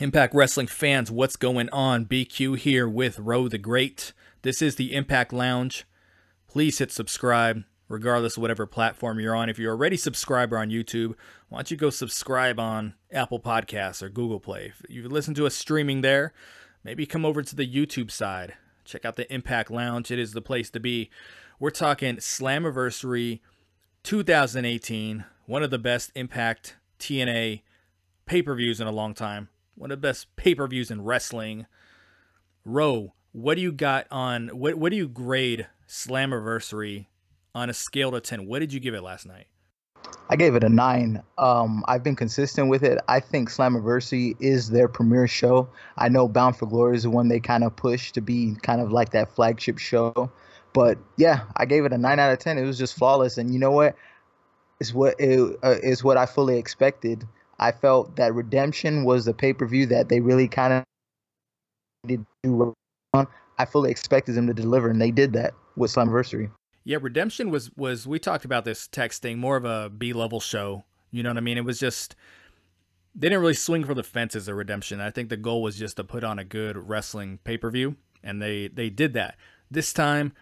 Impact Wrestling fans, what's going on? BQ here with Ro the Great. This is the Impact Lounge. Please hit subscribe, regardless of whatever platform you're on. If you're already a subscriber on YouTube, why don't you go subscribe on Apple Podcasts or Google Play? If you listen to us streaming there, maybe come over to the YouTube side. Check out the Impact Lounge. It is the place to be. We're talking Slammiversary 2018, one of the best Impact TNA pay per views in a long time one of the best pay per views in wrestling. Ro, what do you got on what what do you grade Slammiversary on a scale to ten? What did you give it last night? I gave it a nine. Um, I've been consistent with it. I think Slammiversary is their premier show. I know Bound for Glory is the one they kind of push to be kind of like that flagship show. But yeah, I gave it a nine out of ten. It was just flawless, and you know what? It's what it, uh, it's what I fully expected. I felt that Redemption was the pay per view that they really kind of did do on. I fully expected them to deliver, and they did that with Slammiversary. Yeah, Redemption was was we talked about this texting more of a B level show. You know what I mean? It was just they didn't really swing for the fences of Redemption. I think the goal was just to put on a good wrestling pay per view, and they they did that. This time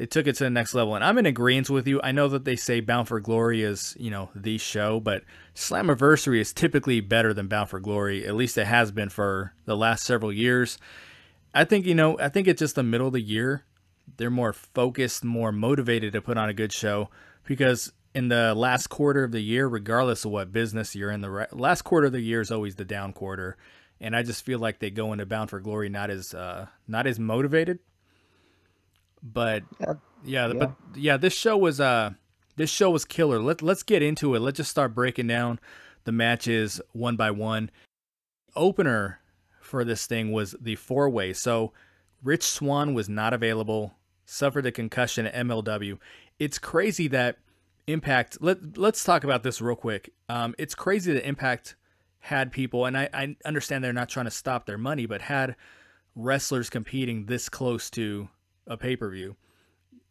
they took it to the next level. And I'm in agreement with you. I know that they say Bound for Glory is, you know, the show, but Slammiversary is typically better than Bound for Glory. At least it has been for the last several years. I think, you know, I think it's just the middle of the year. They're more focused, more motivated to put on a good show because in the last quarter of the year, regardless of what business you're in, the last quarter of the year is always the down quarter. And I just feel like they go into Bound for Glory not as uh, not as motivated but yeah, yeah, yeah, but yeah, this show was uh this show was killer. Let let's get into it. Let's just start breaking down the matches one by one. Opener for this thing was the four way. So Rich Swann was not available, suffered a concussion at MLW. It's crazy that Impact. Let let's talk about this real quick. Um, it's crazy that Impact had people, and I, I understand they're not trying to stop their money, but had wrestlers competing this close to a pay per view.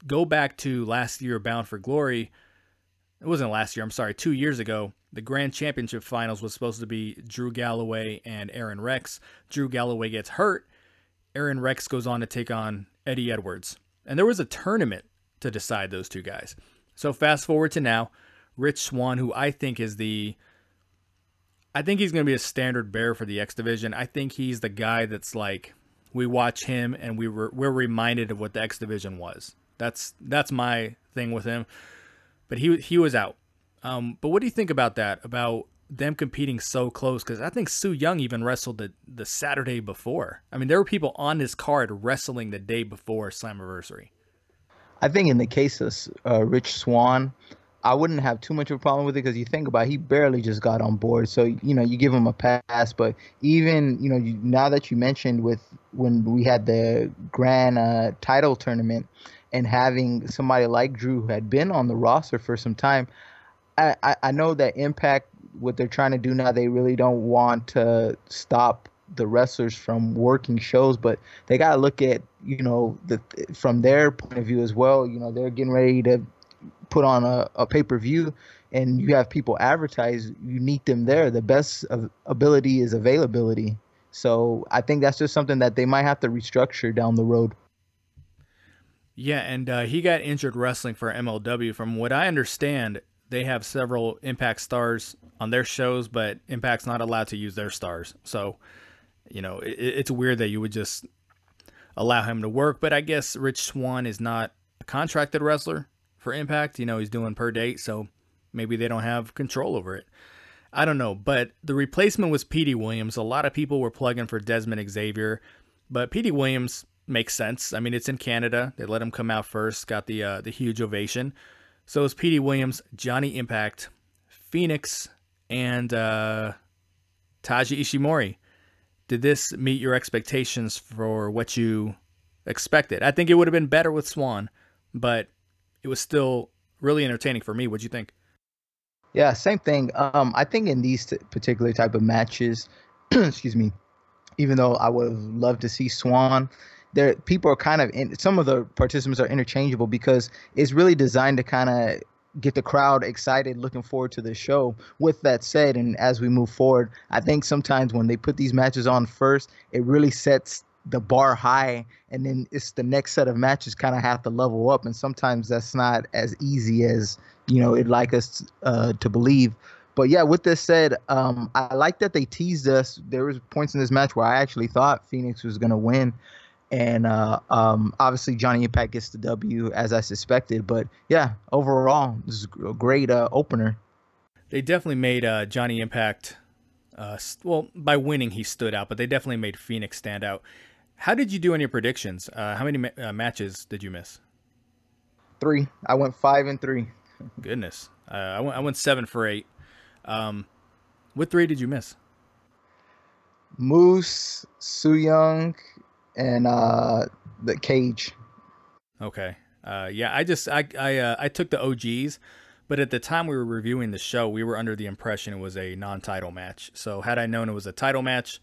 Go back to last year, Bound for Glory. It wasn't last year, I'm sorry, two years ago. The Grand Championship Finals was supposed to be Drew Galloway and Aron Rex. Drew Galloway gets hurt. Aron Rex goes on to take on Eddie Edwards. And there was a tournament to decide those two guys. So fast forward to now, Rich Swann, who I think is the I think he's going to be a standard bearer for the X division. I think he's the guy that's like we watch him and we were we're reminded of what the X division was. That's that's my thing with him. But he he was out. Um, but what do you think about that? About them competing so close? Because I think Su Yung even wrestled the the Saturday before. I mean, there were people on this card wrestling the day before Slammiversary. I think in the case of uh, Rich Swann, I wouldn't have too much of a problem with it because you think about it, he barely just got on board. So you know you give him a pass. But even you know you, now that you mentioned with when we had the grand uh, title tournament and having somebody like Drew who had been on the roster for some time, I, I, I know that Impact what they're trying to do now they really don't want to stop the wrestlers from working shows, but they got to look at you know the from their point of view as well. You know they're getting ready to put on a, a pay per view and you have people advertise, you need them there. The best ability is availability. So I think that's just something that they might have to restructure down the road. Yeah, and uh, he got injured wrestling for MLW. From what I understand, they have several Impact stars on their shows, but Impact's not allowed to use their stars. So, you know, it, it's weird that you would just allow him to work. But I guess Rich Swann is not a contracted wrestler for Impact. You know, he's doing per date, so maybe they don't have control over it. I don't know, but the replacement was Petey Williams. A lot of people were plugging for Dezmond Xavier, but Petey Williams makes sense. I mean, it's in Canada. They let him come out first, got the uh, the huge ovation. So it's Petey Williams, Johnny Impact, Fenix, and uh, Taiji Ishimori. Did this meet your expectations for what you expected? I think it would have been better with Swann, but it was still really entertaining for me. What'd you think? Yeah, same thing. Um, I think in these t- particular type of matches, excuse me, even though I would have loved to see Swann, there people are kind of in, some of the participants are interchangeable because it's really designed to kind of get the crowd excited, looking forward to the show. With that said, and as we move forward, I think sometimes when they put these matches on first, it really sets the bar high, and then it's the next set of matches kind of have to level up, and sometimes that's not as easy as you know it'd like us uh, to believe. But yeah, with this said, um, I like that they teased us. There was points in this match where I actually thought Fenix was going to win, and uh, um, obviously Johnny Impact gets the W as I suspected. But yeah, overall, this is a great uh, opener. They definitely made uh, Johnny Impact. Uh, well, by winning, he stood out, but they definitely made Fenix stand out. How did you do on your predictions? Uh, how many ma- uh, matches did you miss? Three. I went five and three. Goodness, I went I went seven for eight. Um, what three did you miss? Moose, Su Yung, and uh, the Cage. Okay. Uh, yeah, I just I I uh, I took the OGs, but at the time we were reviewing the show, we were under the impression it was a non-title match. So had I known it was a title match,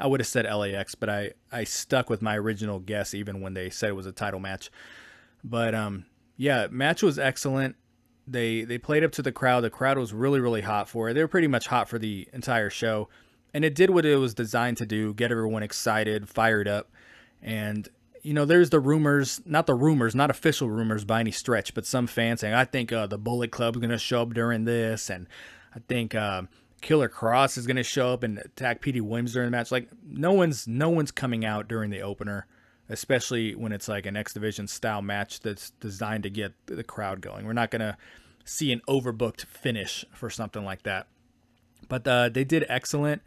I would have said LAX. But I I stuck with my original guess even when they said it was a title match. But um, yeah, match was excellent. They they played up to the crowd. The crowd was really really hot for it. They were pretty much hot for the entire show, and it did what it was designed to do: get everyone excited, fired up, and you know, there's the rumors, not the rumors, not official rumors by any stretch, but some fans saying, I think uh, the Bullet Club's going to show up during this, and I think uh, Killer Kross is going to show up and attack Petey Williams during the match. Like, no one's no one's coming out during the opener especially when it's like an X Division style match that's designed to get the crowd going. We're not going to see an overbooked finish for something like that. But uh, they did excellent.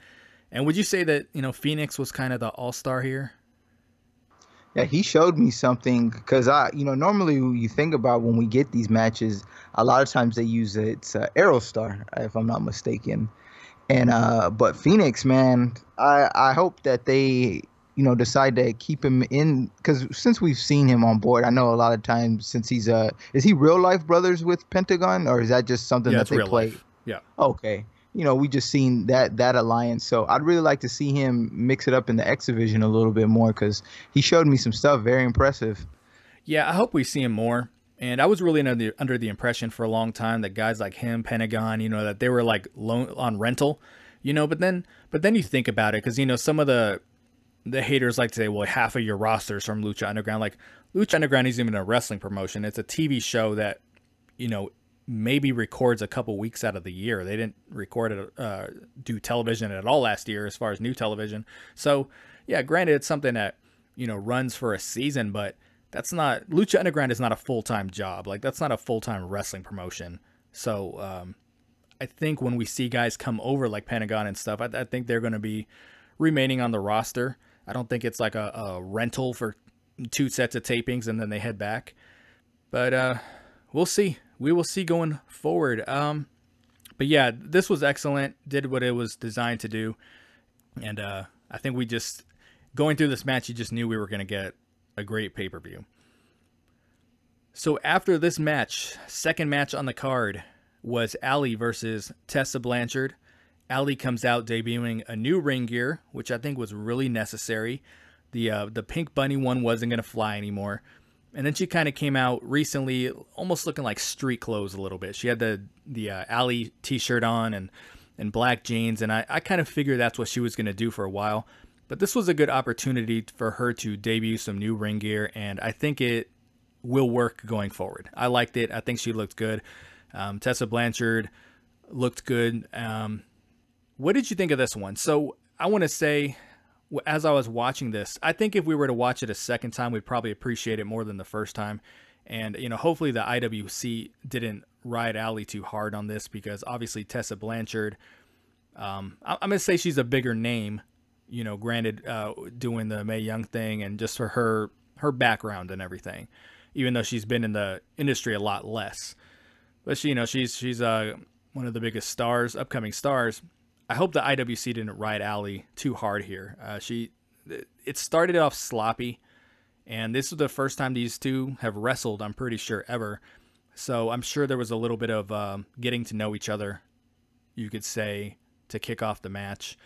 And would you say that, you know, Fenix was kind of the all star here? Yeah, he showed me something because I, you know, normally you think about when we get these matches, a lot of times they use it, it's uh, Aerostar, if I'm not mistaken. And uh, but Fenix, man, I I hope that they you know decide to keep him in because since we've seen him on board, I know a lot of times since he's uh is he real life brothers with Pentagon or is that just something yeah, that they play? Life. Yeah. Okay. You know, we just seen that that alliance, so I'd really like to see him mix it up in the X division a little bit more because he showed me some stuff very impressive. Yeah, I hope we see him more. And I was really under the, under the impression for a long time that guys like him, Pentagon, you know, that they were like loan on rental, you know. But then, but then you think about it, because you know some of the the haters like to say, well, half of your rosters from Lucha Underground. Like Lucha Underground isn't even a wrestling promotion; it's a TV show that you know maybe records a couple weeks out of the year. They didn't record it, uh, do television at all last year, as far as new television. So yeah, granted, it's something that you know runs for a season, but that's not Lucha Underground is not a full time job. Like that's not a full time wrestling promotion. So um, I think when we see guys come over like Pentagon and stuff, I, I think they're going to be remaining on the roster. I don't think it's like a, a rental for two sets of tapings and then they head back. But uh, we'll see. We will see going forward. Um, but yeah, this was excellent. Did what it was designed to do, and uh, I think we just going through this match, you just knew we were going to get a great pay per view. So after this match, second match on the card was Allie versus Tessa Blanchard. Allie comes out debuting a new ring gear, which I think was really necessary. The uh, the pink bunny one wasn't gonna fly anymore, and then she kind of came out recently, almost looking like street clothes a little bit. She had the the uh, Allie t-shirt on and and black jeans, and I, I kind of figured that's what she was gonna do for a while. But this was a good opportunity for her to debut some new ring gear, and I think it will work going forward. I liked it. I think she looked good. Um, Tessa Blanchard looked good. Um, what did you think of this one? So I want to say, as I was watching this, I think if we were to watch it a second time, we'd probably appreciate it more than the first time. And you know, hopefully the IWC didn't ride Allie too hard on this because obviously Tessa Blanchard, um, I'm gonna say she's a bigger name. You know, granted, uh, doing the Mae Young thing and just for her her background and everything, even though she's been in the industry a lot less. But she, you know, she's she's uh, one of the biggest stars, upcoming stars. I hope the IWC didn't ride Allie too hard here. Uh, she, it started off sloppy, and this was the first time these two have wrestled. I'm pretty sure ever. So I'm sure there was a little bit of um, getting to know each other, you could say, to kick off the match.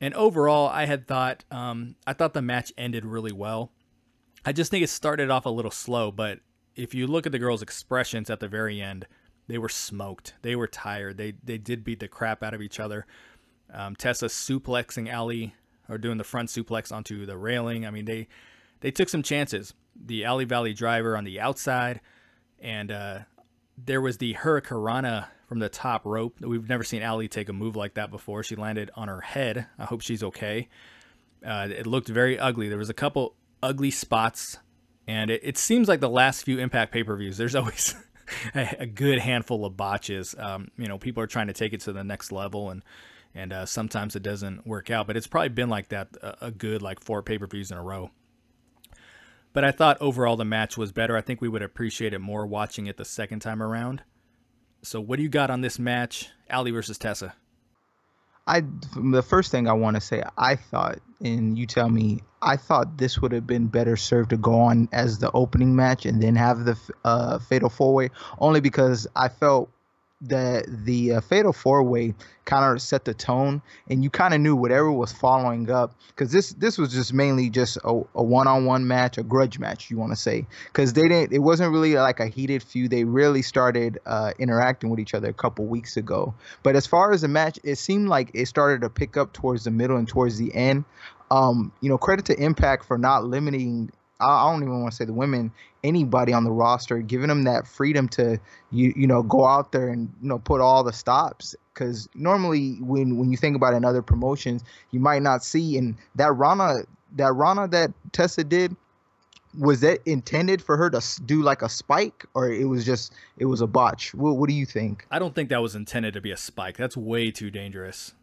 And overall, I had thought um, I thought the match ended really well. I just think it started off a little slow, but if you look at the girls' expressions at the very end, they were smoked. They were tired. They they did beat the crap out of each other. Um, Tessa suplexing Allie or doing the front suplex onto the railing. I mean, they they took some chances. The Allie Valley driver on the outside, and uh, there was the Hurricanrana from the top rope. We've never seen Allie take a move like that before. She landed on her head. I hope she's okay. Uh, it looked very ugly. There was a couple ugly spots, and it, it seems like the last few Impact pay per views. There's always a, a, good handful of botches. Um, you know, people are trying to take it to the next level, and and uh, sometimes it doesn't work out. But it's probably been like that a, a good like four pay per views in a row. But I thought overall the match was better. I think we would appreciate it more watching it the second time around. So, what do you got on this match, Allie versus Tessa? I the first thing I want to say, I thought, and you tell me, I thought this would have been better served to go on as the opening match and then have the uh, fatal four way, only because I felt the the uh, fatal four way kind of set the tone and you kind of knew whatever was following up because this this was just mainly just a, a one-on-one match a grudge match you want to say because they didn't it wasn't really like a heated feud they really started uh, interacting with each other a couple weeks ago. But as far as the match it seemed like it started to pick up towards the middle and towards the end. Um, you know credit to impact for not limiting I don't even want to say the women, anybody on the roster, giving them that freedom to you you know go out there and you know put all the stops. Because normally when when you think about it in other promotions, you might not see and that Rana that Rana that Tessa did was that intended for her to do like a spike or it was just it was a botch? What, what do you think? I don't think that was intended to be a spike. That's way too dangerous.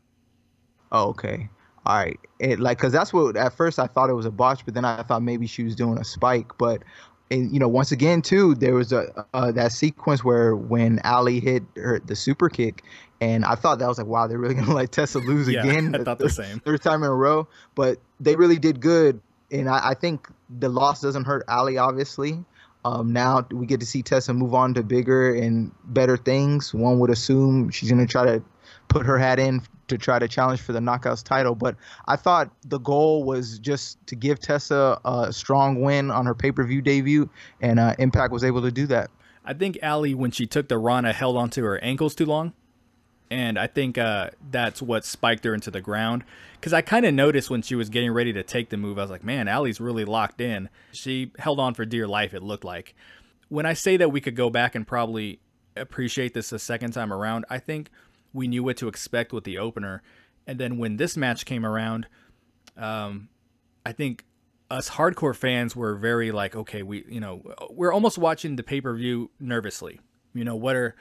Oh, okay all right, it like because that's what at first I thought it was a botch, but then I thought maybe she was doing a spike. But and you know, once again too, there was a uh, that sequence where when Allie hit her the super kick, and I thought that was like, wow, they're really gonna let Tessa lose yeah, again. I thought the same. Third time in a row, but they really did good, and I, I think the loss doesn't hurt Allie obviously. Um, now we get to see Tessa move on to bigger and better things. One would assume she's gonna try to put her hat in to try to challenge for the knockouts title. But I thought the goal was just to give Tessa a strong win on her pay per view debut, and uh, Impact was able to do that. I think Allie, when she took the Rana, held onto her ankles too long. And I think uh, that's what spiked her into the ground. Because I kind of noticed when she was getting ready to take the move, I was like, man, Allie's really locked in. She held on for dear life, it looked like. When I say that we could go back and probably appreciate this a second time around, I think we knew what to expect with the opener. And then when this match came around, um, I think us hardcore fans were very like, okay, we, you know, we're almost watching the pay per view nervously. You know, what are,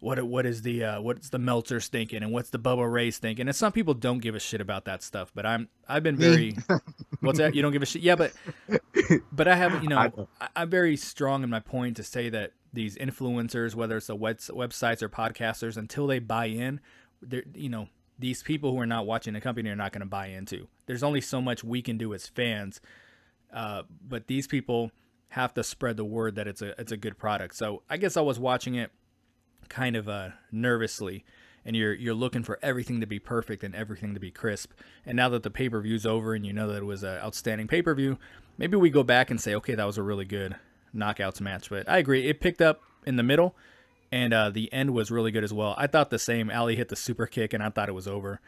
what what is the uh, what's the Meltzer's thinking and what's the Bubba Ray's thinking? And some people don't give a shit about that stuff, but I'm I've been very what's that? You don't give a shit? Yeah, but but I have you know I, I'm very strong in my point to say that these influencers, whether it's the web, websites or podcasters, until they buy in, they're you know these people who are not watching the company are not going to buy into. There's only so much we can do as fans, uh, but these people have to spread the word that it's a it's a good product. So I guess I was watching it kind of uh, nervously, and you're you're looking for everything to be perfect and everything to be crisp. And now that the pay per view's over and you know that it was an outstanding pay per view, maybe we go back and say, okay, that was a really good knockouts match. But I agree, it picked up in the middle, and uh, the end was really good as well. I thought the same. Allie hit the super kick, and I thought it was over.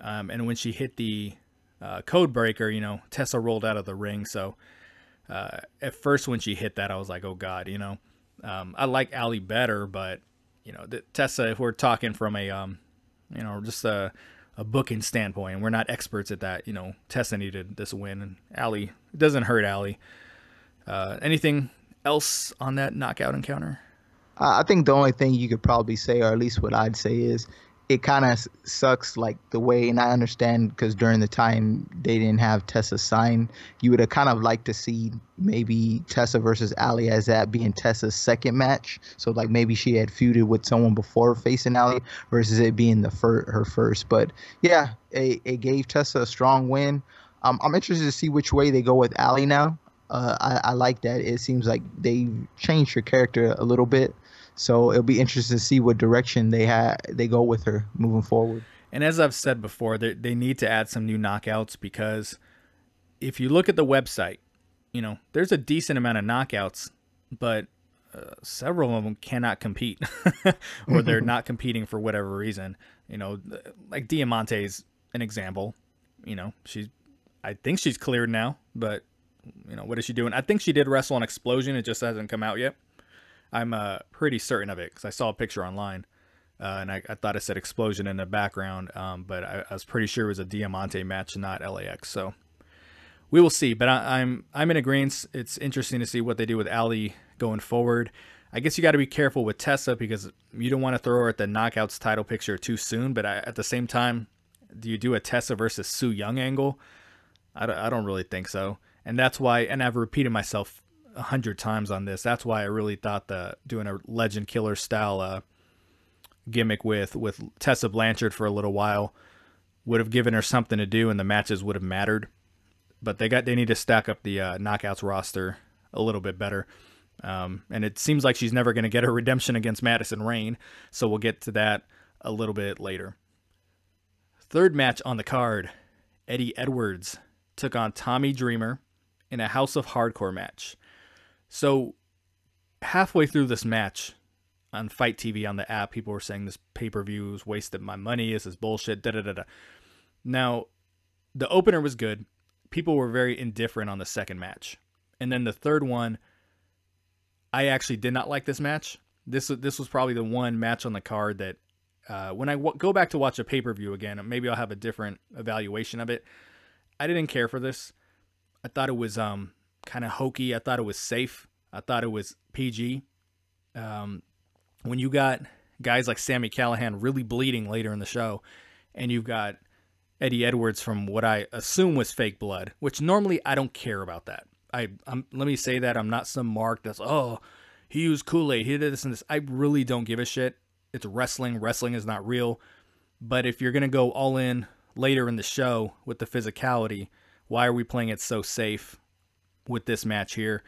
Um, and when she hit the uh, code breaker, you know, Tessa rolled out of the ring. So uh, at first, when she hit that, I was like, oh god, you know. Um, I like Allie better, but you know, the, Tessa. If we're talking from a, um, you know, just a a booking standpoint, we're not experts at that. You know, Tessa needed this win, and Allie it doesn't hurt Allie. Uh, anything else on that knockout encounter? I think the only thing you could probably say, or at least what I'd say, is it kind of sucks like the way, and I understand because during the time they didn't have Tessa signed, you would have kind of liked to see maybe Tessa versus Allie as that being Tessa's second match. So like maybe she had feuded with someone before facing Allie versus it being the fir- her first. But yeah, it, it gave Tessa a strong win. Um, I'm interested to see which way they go with Allie now uh, I, I, like that. It seems like they changed her character a little bit, so it'll be interesting to see what direction they have they go with her moving forward. And as I've said before, they they need to add some new knockouts because if you look at the website, you know there's a decent amount of knockouts, but uh, several of them cannot compete, or they're not competing for whatever reason. You know, like Diamante's an example. You know, she's, I think she's cleared now, but you know, what is she doing? I think she did wrestle an Xplosion. It just hasn't come out yet. I'm uh, pretty certain of it because I saw a picture online. Uh, and I, I, thought it said Xplosion in the background, um, but I, I, was pretty sure it was a Diamante match, not LAX. So we will see. But I, am I'm, I'm in agreement. It's interesting to see what they do with Allie going forward. I guess you got to be careful with Tessa because you don't want to throw her at the knockouts title picture too soon. But I, at the same time, do you do a Tessa versus Su Yung angle? I don't, I don't really think so. And that's why, and I've repeated myself a hundred times on this. That's why I really thought the doing a Legend Killer style uh, gimmick with with Tessa Blanchard for a little while would have given her something to do, and the matches would have mattered. But they got they need to stack up the uh, knockouts roster a little bit better. Um, and it seems like she's never going to get her redemption against Madison Rayne, so we'll get to that a little bit later. Third match on the card Eddie Edwards took on Tommy Dreamer in a House of Hardcore match. So, halfway through this match, on FITE TV on the app, people were saying this pay per view is wasted my money. This is bullshit. Da da da da. Now, the opener was good. People were very indifferent on the second match, and then the third one, I actually did not like this match. This this was probably the one match on the card that, uh, when I w- go back to watch a pay per view again, maybe I'll have a different evaluation of it. I didn't care for this. I thought it was um kind of hokey. I thought it was safe. I thought it was PG. Um, when you got guys like Sami Callihan really bleeding later in the show, and you've got Eddie Edwards from what I assume was fake blood, which normally I don't care about that. I I'm, let me say that I'm not some mark that's oh he used Kool Aid, he did this and this. I really don't give a shit. It's wrestling. Wrestling is not real. But if you're gonna go all in later in the show with the physicality, why are we playing it so safe with this match here?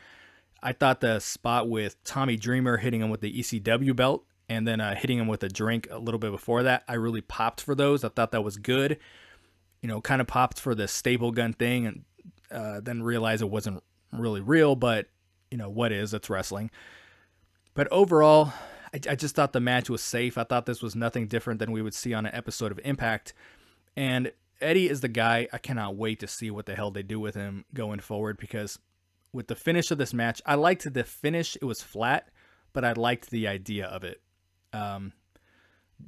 I thought the spot with Tommy Dreamer hitting him with the ECW belt and then uh, hitting him with a drink a little bit before that, I really popped for those. I thought that was good. You know, kind of popped for the staple gun thing and uh, then realized it wasn't really real, but you know, what is? It's wrestling. But overall, I, I just thought the match was safe. I thought this was nothing different than we would see on an episode of Impact. And Eddie is the guy. I cannot wait to see what the hell they do with him going forward because with the finish of this match. I liked the finish; it was flat, but I liked the idea of it. Um,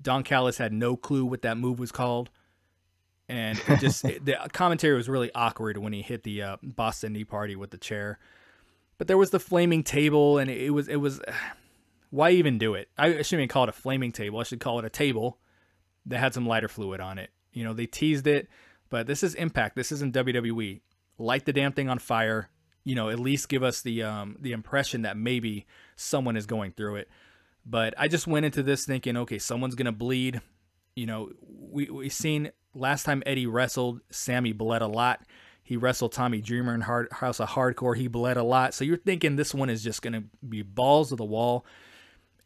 Don Callis had no clue what that move was called, and it just it, the commentary was really awkward when he hit the uh, Boston Knee Party with the chair. But there was the flaming table, and it was it was. Why even do it? I shouldn't even call it a flaming table. I should call it a table that had some lighter fluid on it. You know, they teased it, but this is Impact. This isn't WWE. Light the damn thing on fire you know, at least give us the um, the impression that maybe someone is going through it. But I just went into this thinking, okay, someone's gonna bleed. You know, we we seen last time Eddie wrestled, Sami bled a lot. He wrestled Tommy Dreamer in Hard, House of Hardcore. He bled a lot. So you're thinking this one is just gonna be balls to the wall,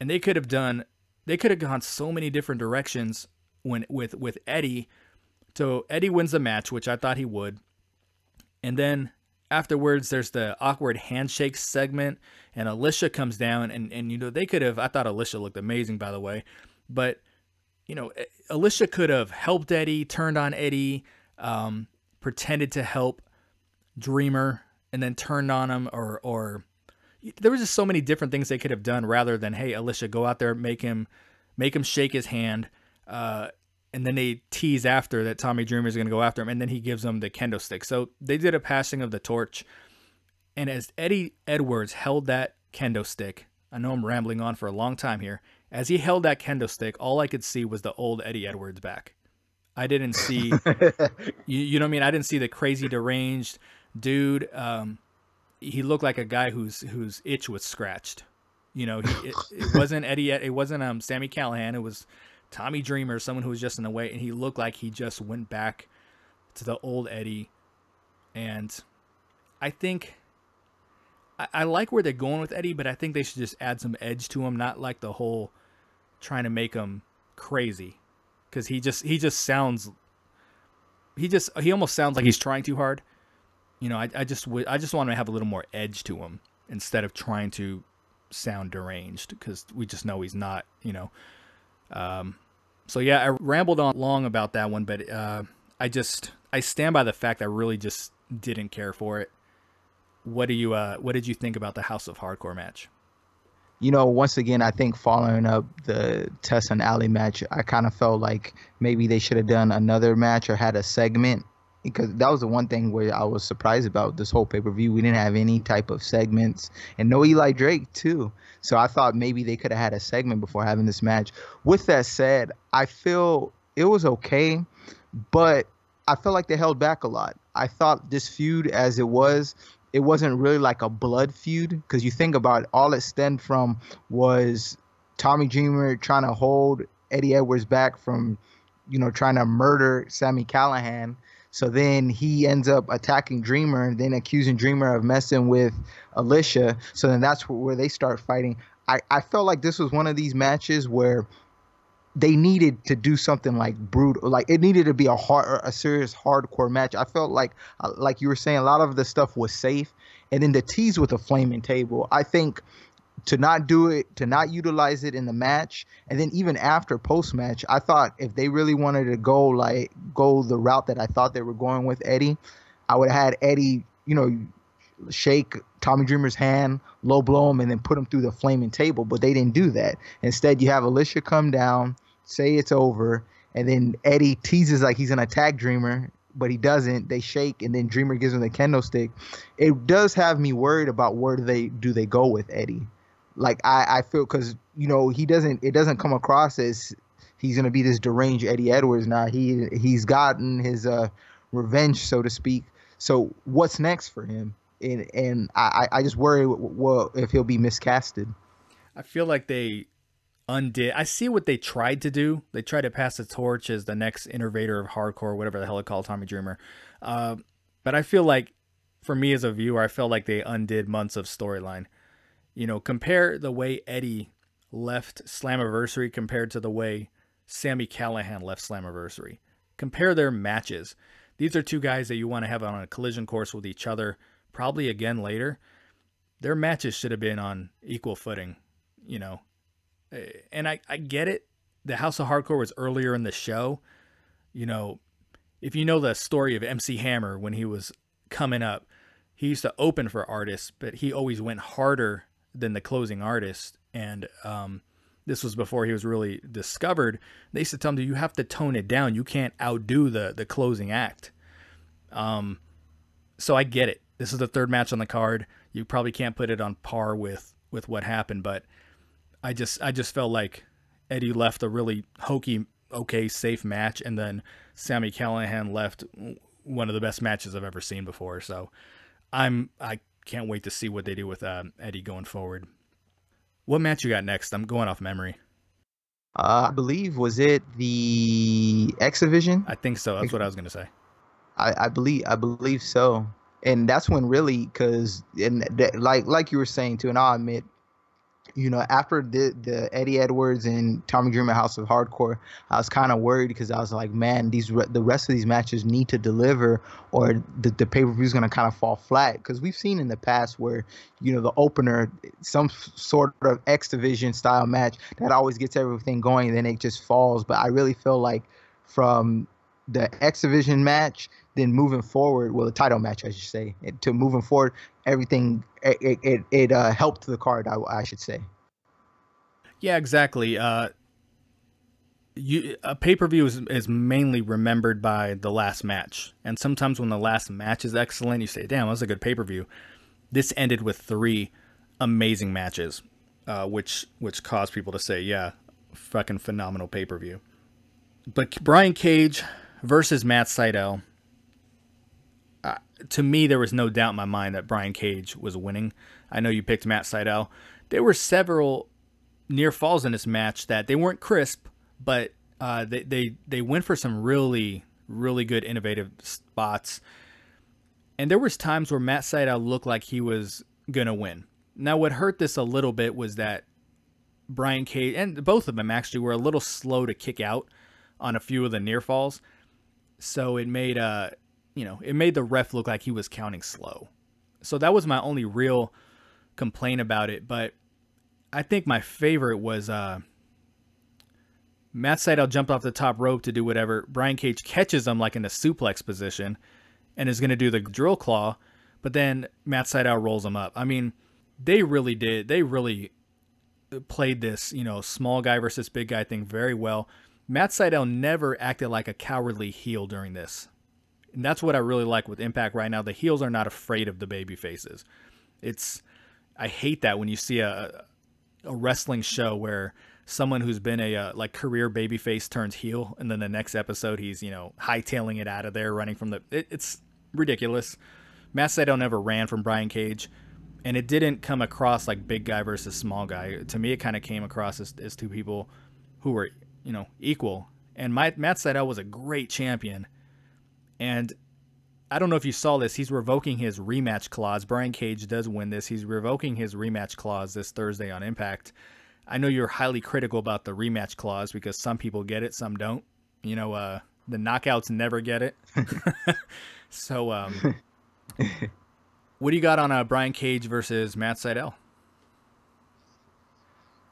and they could have done, they could have gone so many different directions when with with Eddie. So Eddie wins the match, which I thought he would, and then afterwards there's the awkward handshake segment and alicia comes down and, and you know they could have i thought alicia looked amazing by the way. But you know alicia could have helped eddie turned on eddie um, pretended to help dreamer and then turned on him or or there was just so many different things they could have done rather than hey alicia go out there make him make him shake his hand uh, and then they tease after that Tommy Dreamer is going to go after him, and then he gives him the kendo stick. So they did a passing of the torch, and as Eddie Edwards held that kendo stick, I know I'm rambling on for a long time here. As he held that kendo stick, all I could see was the old Eddie Edwards back. I didn't see, you, you, know what I mean? I didn't see the crazy deranged dude. Um, he looked like a guy whose whose itch was scratched. You know, he, it, it wasn't Eddie. It wasn't um Sami Callihan. It was Tommy Dreamer, someone who was just in the way, and he looked like he just went back to the old Eddie. And I think I, I like where they're going with Eddie, but I think they should just add some edge to him, not like the whole trying to make him crazy, because he just he just sounds he just he almost sounds like he's trying too hard. You know, I, I just I just want him to have a little more edge to him instead of trying to sound deranged because we just know he's not, you know. Um, so yeah, I rambled on long about that one, but uh, I just I stand by the fact I really just didn't care for it. What do you uh, what did you think about the House of Hardcore match? you know, once again, I think following up the Tessa and Allie match, I kind of felt like maybe they should have done another match or had a segment because that was the one thing where I was surprised about this whole pay per view. We didn't have any type of segments and no Eli Drake too. So I thought maybe they could have had a segment before having this match. With that said, I feel it was okay, but I felt like they held back a lot. I thought this feud as it was, it wasn't really like a blood feud because you think about it, all it stemmed from was Tommy Dreamer trying to hold Eddie Edwards back from, you know, trying to murder Sami Callihan. So then he ends up attacking Dreamer and then accusing Dreamer of messing with Alicia. So then that's where they start fighting. I, I felt like this was one of these matches where they needed to do something like brutal like it needed to be a hard a serious hardcore match i felt like uh, like you were saying a lot of the stuff was safe and then the tease with a flaming table i think to not do it to not utilize it in the match and then even after post match i thought if they really wanted to go like go the route that i thought they were going with eddie i would have had eddie you know shake Tommy Dreamer's hand, low blow him, and then put him through the flaming table. But they didn't do that. Instead, you have Alicia come down, say it's over, and then Eddie teases like he's an attack Dreamer, but he doesn't. They shake, and then Dreamer gives him the kendo stick. It does have me worried about where do they do they go with Eddie. Like I, I feel because you know he doesn't. It doesn't come across as he's gonna be this deranged Eddie Edwards. Now he he's gotten his uh, revenge, so to speak. So what's next for him? And and I I just worry well if he'll be miscasted. I feel like they undid. I see what they tried to do. They tried to pass the torch as the next innovator of hardcore, whatever the hell it called Tommy Dreamer. Uh, but I feel like, for me as a viewer, I felt like they undid months of storyline. You know, compare the way Eddie left Slammiversary compared to the way Sami Callihan left Slammiversary. Compare their matches. These are two guys that you want to have on a collision course with each other, probably again later. Their matches should have been on equal footing. You know, eh, and I, I get it. The House of Hardcore was earlier in the show. You know, if you know the story of MC Hammer when he was coming up, he used to open for artists, but he always went harder than the closing artist. And um, this was before he was really discovered. They used to tell him, "You have to tone it down. You can't outdo the the closing act." Um, so I get it. This is the third match on the card. You probably can't put it on par with with what happened, but I just I just felt like Eddie left a really hokey, okay, safe match, and then Sami Callihan left one of the best matches I've ever seen before. So I'm I can't wait to see what they do with uh, Eddie going forward. What match you got next? I'm going off memory. Uh, I believe was it the X Division? I think so. That's what I was gonna say. I, I believe I believe so, and that's when really because and like like you were saying too, and I'll admit you know, after the the Eddie Edwards and Tommy Dreamer House of Hardcore, I was kind of worried because I was like, man, these re- the rest of these matches need to deliver, or the the pay per view is gonna kind of fall flat. Because we've seen in the past where you know the opener, some sort of X Division style match that always gets everything going, then it just falls. But I really feel like from the X Division match, then moving forward, well, the title match, I should say, to moving forward, everything it it, it uh, helped the card, I, I should say. Yeah, exactly. Uh, you a pay per view is, is mainly remembered by the last match, and sometimes when the last match is excellent, you say, "Damn, that was a good pay per view." This ended with three amazing matches, uh, which which caused people to say, "Yeah, fucking phenomenal pay per view." But Brian Cage versus Matt Sydal. To me, there was no doubt in my mind that Brian Cage was winning. I know you picked Matt Sydal. There were several near falls in this match that they weren't crisp, but uh, they, they they went for some really really good innovative spots. And there was times where Matt Sydal looked like he was gonna win. Now, what hurt this a little bit was that Brian Cage and both of them actually were a little slow to kick out on a few of the near falls, so it made uh you know it made the ref look like he was counting slow. So that was my only real complaint about it. But I think my favorite was uh, Matt Sydal jumped off the top rope to do whatever. Brian Cage catches him like in a suplex position and is going to do the drill claw, but then Matt Sydal rolls him up. I mean, they really did. They really played this, you know, small guy versus big guy thing very well. Matt Sydal never acted like a cowardly heel during this. And that's what I really like with Impact right now. The heels are not afraid of the baby faces. It's I hate that when you see a a wrestling show where someone who's been a uh, like career babyface turns heel, and then the next episode he's you know hightailing it out of there, running from the. It, it's ridiculous. Matt Sydal never ran from Brian Cage, and it didn't come across like big guy versus small guy. To me, it kind of came across as, as two people who were you know equal. And my, Matt Sydal was a great champion, and I don't know if you saw this. He's revoking his rematch clause. Brian Cage does win this. He's revoking his rematch clause this Thursday on Impact. I know you're highly critical about the rematch clause because some people get it, some don't. You know, uh, the knockouts never get it. so, um, what do you got on uh, Brian Cage versus Matt Sydal?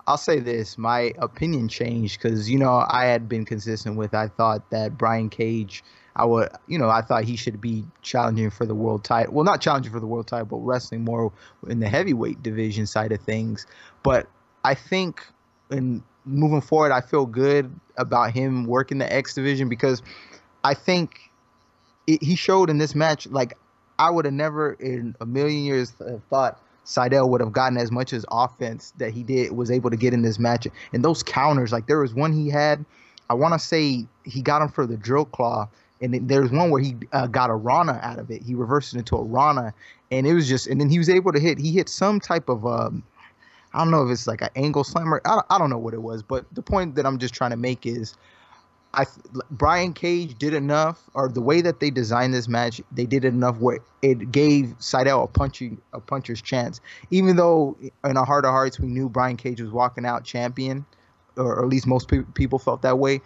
I'll say this: my opinion changed because you know I had been consistent with I thought that Brian Cage, I would, you know, I thought he should be challenging for the world title. Well, not challenging for the world title, but wrestling more in the heavyweight division side of things. But I think in moving forward, I feel good about him working the X division because I think it, he showed in this match like I would have never in a million years thought Sydal would have gotten as much as offense that he did was able to get in this match. And those counters, like there was one he had, I want to say he got him for the drill claw. And there's one where he uh, got a Rana out of it. He reversed it into a Rana, and it was just. And then he was able to hit. He hit some type of um, I don't know if it's like an angle slammer. I don't, I don't know what it was, but the point that I'm just trying to make is, I Brian Cage did enough, or the way that they designed this match, they did enough where it gave Sydal a punching a puncher's chance. Even though in our heart of hearts we knew Brian Cage was walking out champion, or at least most pe- people felt that way,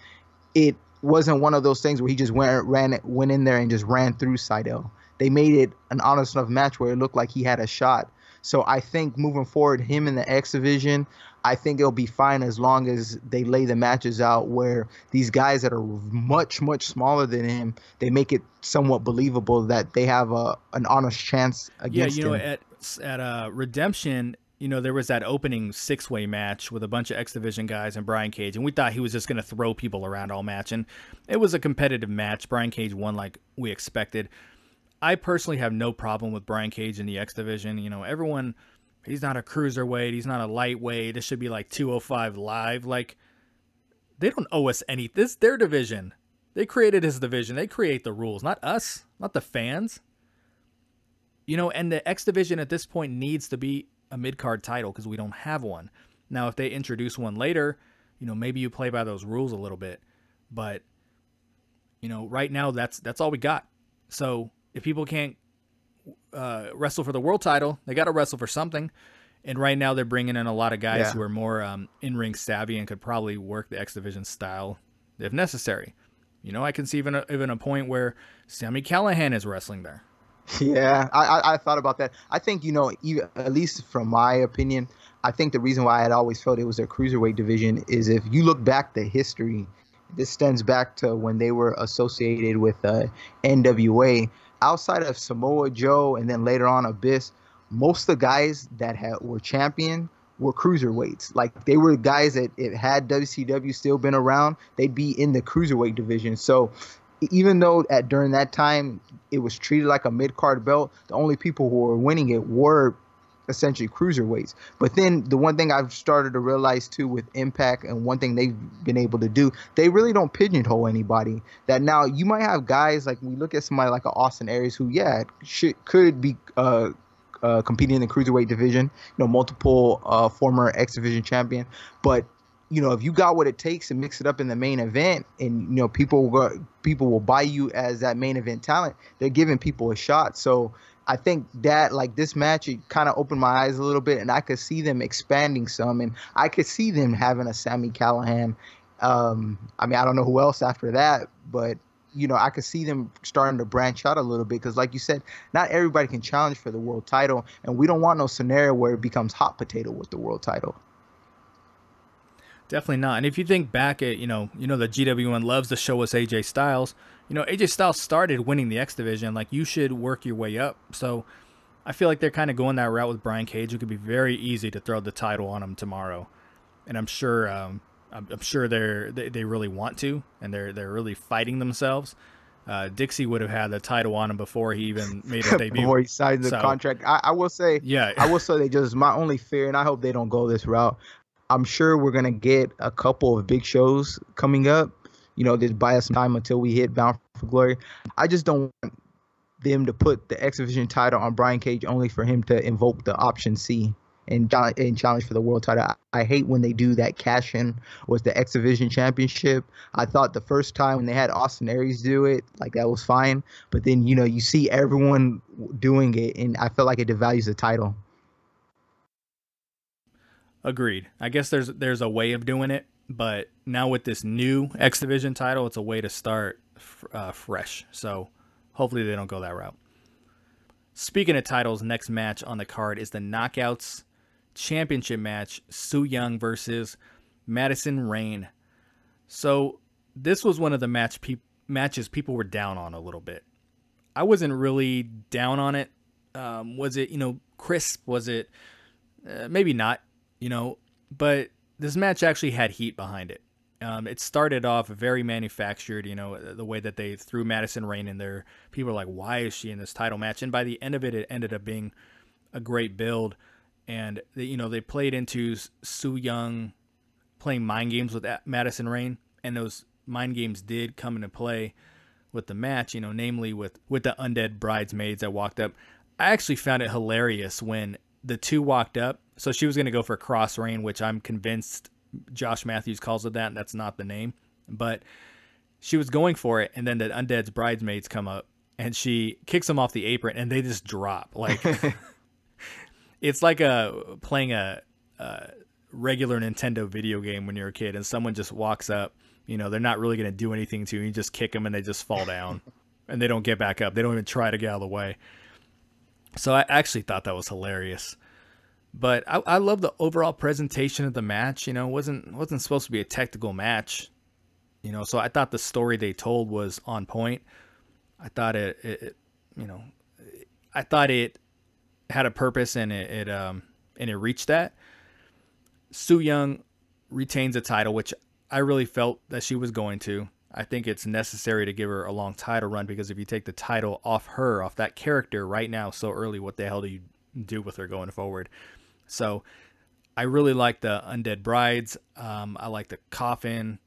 it wasn't one of those things where he just went ran went in there and just ran through Sydal. They made it an honest enough match where it looked like he had a shot so I think moving forward, him in the X division, I think it'll be fine as long as they lay the matches out where these guys that are much much smaller than him, they make it somewhat believable that they have a an honest chance against Yeah, you know, him. at at uh, Redemption, you know, there was that opening six way match with a bunch of X Division guys and Brian Cage, and we thought he was just going to throw people around all match, and it was a competitive match. Brian Cage won like we expected. I personally have no problem with Brian Cage in the X division. You know, everyone, he's not a cruiserweight, he's not a lightweight. It should be like 205 live. Like, they don't owe us any. This their division. They created his division. They create the rules, not us, not the fans. You know, and the X division at this point needs to be a mid card title because we don't have one. Now, if they introduce one later, you know, maybe you play by those rules a little bit. But, you know, right now that's that's all we got. So if people can't uh, wrestle for the world title, they got to wrestle for something. And right now, they're bringing in a lot of guys Yeah. who are more um, in ring savvy and could probably work the X Division style if necessary. You know, I can see even a, even a point where Sami Callihan is wrestling there. Yeah, I, I, I thought about that. I think you know, even, at least from my opinion, I think the reason why I had always felt it was their cruiserweight division is if you look back the history, this stems back to when they were associated with uh, NWA. Outside of Samoa Joe and then later on Abyss, most of the guys that had, were champion were cruiserweights. Like they were guys that it had WCW still been around, they'd be in the cruiserweight division. So even though at during that time it was treated like a mid card belt, the only people who were winning it were essentially cruiserweights. But then the one thing I've started to realize too with Impact and one thing they've been able to do, they really don't pigeonhole anybody. That now you might have guys like we look at somebody like a Austin Aries who yeah should, could be uh, uh, competing in the cruiserweight division, you know multiple uh, former X division champion, but you know, if you got what it takes to mix it up in the main event, and you know, people will people will buy you as that main event talent. They're giving people a shot. So I think that like this match, it kind of opened my eyes a little bit, and I could see them expanding some, and I could see them having a Sami Callihan. Um, I mean, I don't know who else after that, but you know, I could see them starting to branch out a little bit because, like you said, not everybody can challenge for the world title, and we don't want no scenario where it becomes hot potato with the world title. Definitely not. And if you think back at, you know, you know the GWN loves to show us AJ Styles. You know, AJ Styles started winning the X division. Like you should work your way up. So I feel like they're kind of going that route with Brian Cage. It could be very easy to throw the title on him tomorrow. And I'm sure um, I'm, I'm sure they're they, they really want to and they're they're really fighting themselves. Uh, Dixie would have had the title on him before he even made his debut. before he signed the So- contract. I, I will say, Yeah. I will say they just my only fear, and I hope they don't go this route. I'm sure we're gonna get a couple of big shows coming up. You know, just buy us some time until we hit Bound for Glory. I just don't want them to put the X Division title on Brian Cage only for him to invoke the option C and, and challenge for the world title. I, I hate when they do that cash in was the X Division championship. I thought the first time when they had Austin Aries do it, like that was fine. But then, you know, you see everyone doing it, and I feel like it devalues the title. Agreed. I guess there's there's a way of doing it, but now with this new X Division title, it's a way to start f- uh, fresh. So hopefully they don't go that route. Speaking of titles, next match on the card is the Knockouts Championship match: Su Yung versus Madison Rayne. So this was one of the match pe- matches people were down on a little bit. I wasn't really down on it. Um, was it you know crisp? Was it uh, maybe not? You know, but this match actually had heat behind it. Um, it started off very manufactured, you know, the way that they threw Madison Rayne in there. People were like, why is she in this title match? And by the end of it, it ended up being a great build. And, they, you know, they played into Su Yung playing mind games with Madison Rayne. And those mind games did come into play with the match, you know, namely with, with the undead bridesmaids that walked up. I actually found it hilarious when the two walked up. So she was going to go for cross rain, which I'm convinced Josh Matthews calls it that. And that's not the name, but she was going for it. And then the undead's bridesmaids come up and she kicks them off the apron and they just drop. Like it's like a playing a, a regular Nintendo video game when you're a kid and someone just walks up. You know, they're not really going to do anything to you. You just kick them and they just fall down and they don't get back up. They don't even try to get out of the way. So I actually thought that was hilarious. But I, I love the overall presentation of the match. You know, it wasn't wasn't supposed to be a technical match. You know, so I thought the story they told was on point. I thought it, it, it you know, I thought it had a purpose and it, it um and it reached that. Su Yung retains a title, which I really felt that she was going to. I think it's necessary to give her a long title run because if you take the title off her, off that character right now so early, what the hell do you do with her going forward? So I really like the Undead Brides. Um, I like the Coffin.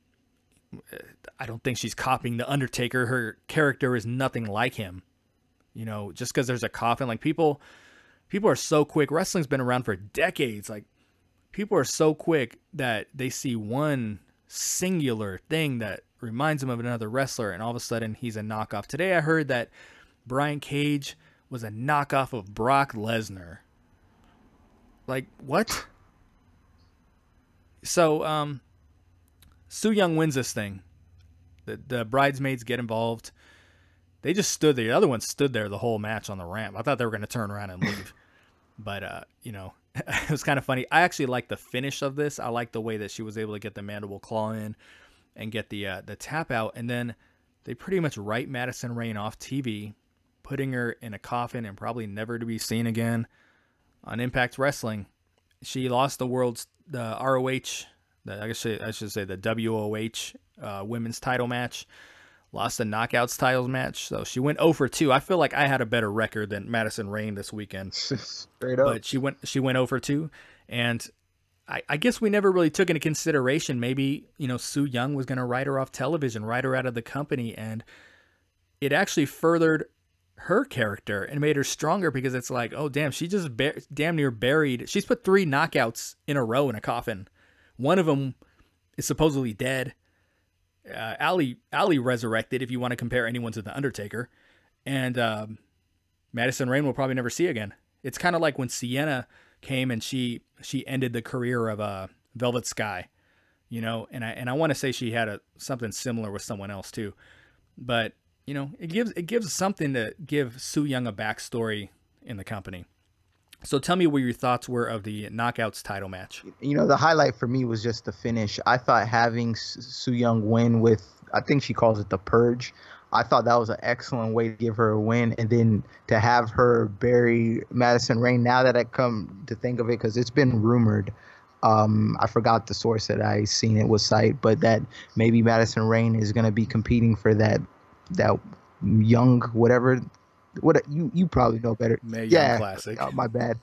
I don't think she's copying the Undertaker. Her character is nothing like him. You know, just because there's a coffin, like people, people are so quick. Wrestling's been around for decades. Like people are so quick that they see one singular thing that reminds him of another wrestler, and all of a sudden he's a knockoff. Today I heard that Brian Cage was a knockoff of Brock Lesnar. Like what? So, um, Yung wins this thing. The the bridesmaids get involved. They just stood there. The other one stood there the whole match on the ramp. I thought they were going to turn around and leave, but uh, you know, it was kind of funny. I actually like the finish of this. I like the way that she was able to get the mandible claw in and get the uh, the tap out, and then they pretty much write Madison Rayne off TV, putting her in a coffin and probably never to be seen again on Impact Wrestling. She lost the world's the ROH, the, I guess I should say the WOH uh, women's title match. Lost the knockouts titles match, so she went 0 for 2. I feel like I had a better record than Madison Rayne this weekend Straight up. but she went she went over two, and I, I guess we never really took into consideration maybe you know Su Yung was going to write her off television, write her out of the company, and it actually furthered her character and made her stronger because it's like oh damn she just ba- damn near buried she's put three knockouts in a row in a coffin. One of them is supposedly dead. Uh, Allie Allie resurrected if you want to compare anyone to the Undertaker. And um, Madison Rayne will probably never see again. It's kind of like when Sienna came and she she ended the career of uh, Velvet Sky, you know, and I and I want to say she had a something similar with someone else too, but you know it gives it gives something to give Su Yung a backstory in the company. So tell me what your thoughts were of the knockouts title match. You know, the highlight for me was just the finish. I thought having Su Yung win with, I think she calls it the purge. I thought that was an excellent way to give her a win, and then to have her bury Madison Rayne. Now that I come to think of it, because it's been rumored, um, I forgot the source that I seen it was site, but that maybe Madison Rayne is going to be competing for that that young whatever what you you probably know better. Mae yeah, classic. Oh, my bad.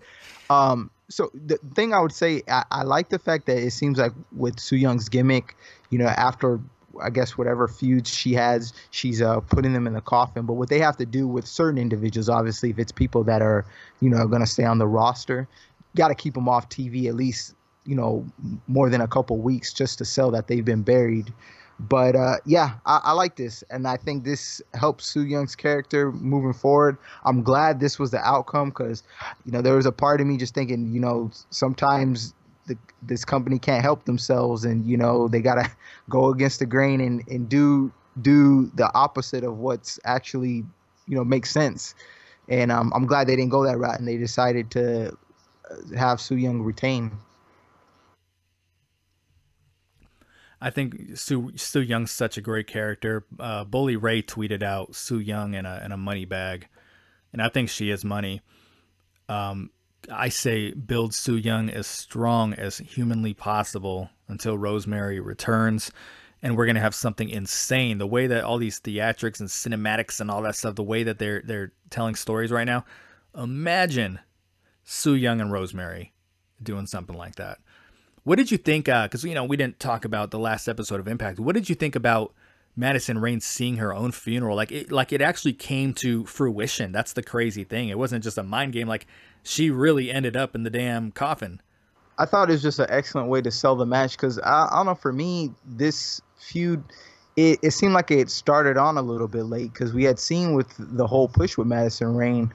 Um, so the thing I would say, I, I like the fact that it seems like with Su Yung's gimmick, you know, after I guess whatever feuds she has, she's uh, putting them in the coffin. But what they have to do with certain individuals, obviously, if it's people that are, you know, going to stay on the roster, got to keep them off TV at least, you know, more than a couple weeks just to sell that they've been buried. But uh, yeah, I, I, like this, and I think this helps Su Yung's character moving forward. I'm glad this was the outcome because, you know, there was a part of me just thinking, you know, sometimes the, this company can't help themselves, and you know they gotta go against the grain and, and do do the opposite of what's actually you know makes sense. And um, I'm glad they didn't go that route, and they decided to uh, have Su Yung retain. I think Sue Su Yung's such a great character. Uh, Bully Ray tweeted out Su Yung in a in a money bag, and I think she is money. Um, I say build Su Yung as strong as humanly possible until Rosemary returns, and we're gonna have something insane. The way that all these theatrics and cinematics and all that stuff, the way that they're they're telling stories right now, imagine Su Yung and Rosemary doing something like that. What did you think? Because uh, you know we didn't talk about the last episode of Impact. What did you think about Madison Rayne seeing her own funeral? Like it, like it actually came to fruition. That's the crazy thing. It wasn't just a mind game. Like she really ended up in the damn coffin. I thought it was just an excellent way to sell the match because I, I, don't know. For me, this feud, it, it seemed like it started on a little bit late because we had seen with the whole push with Madison Rayne.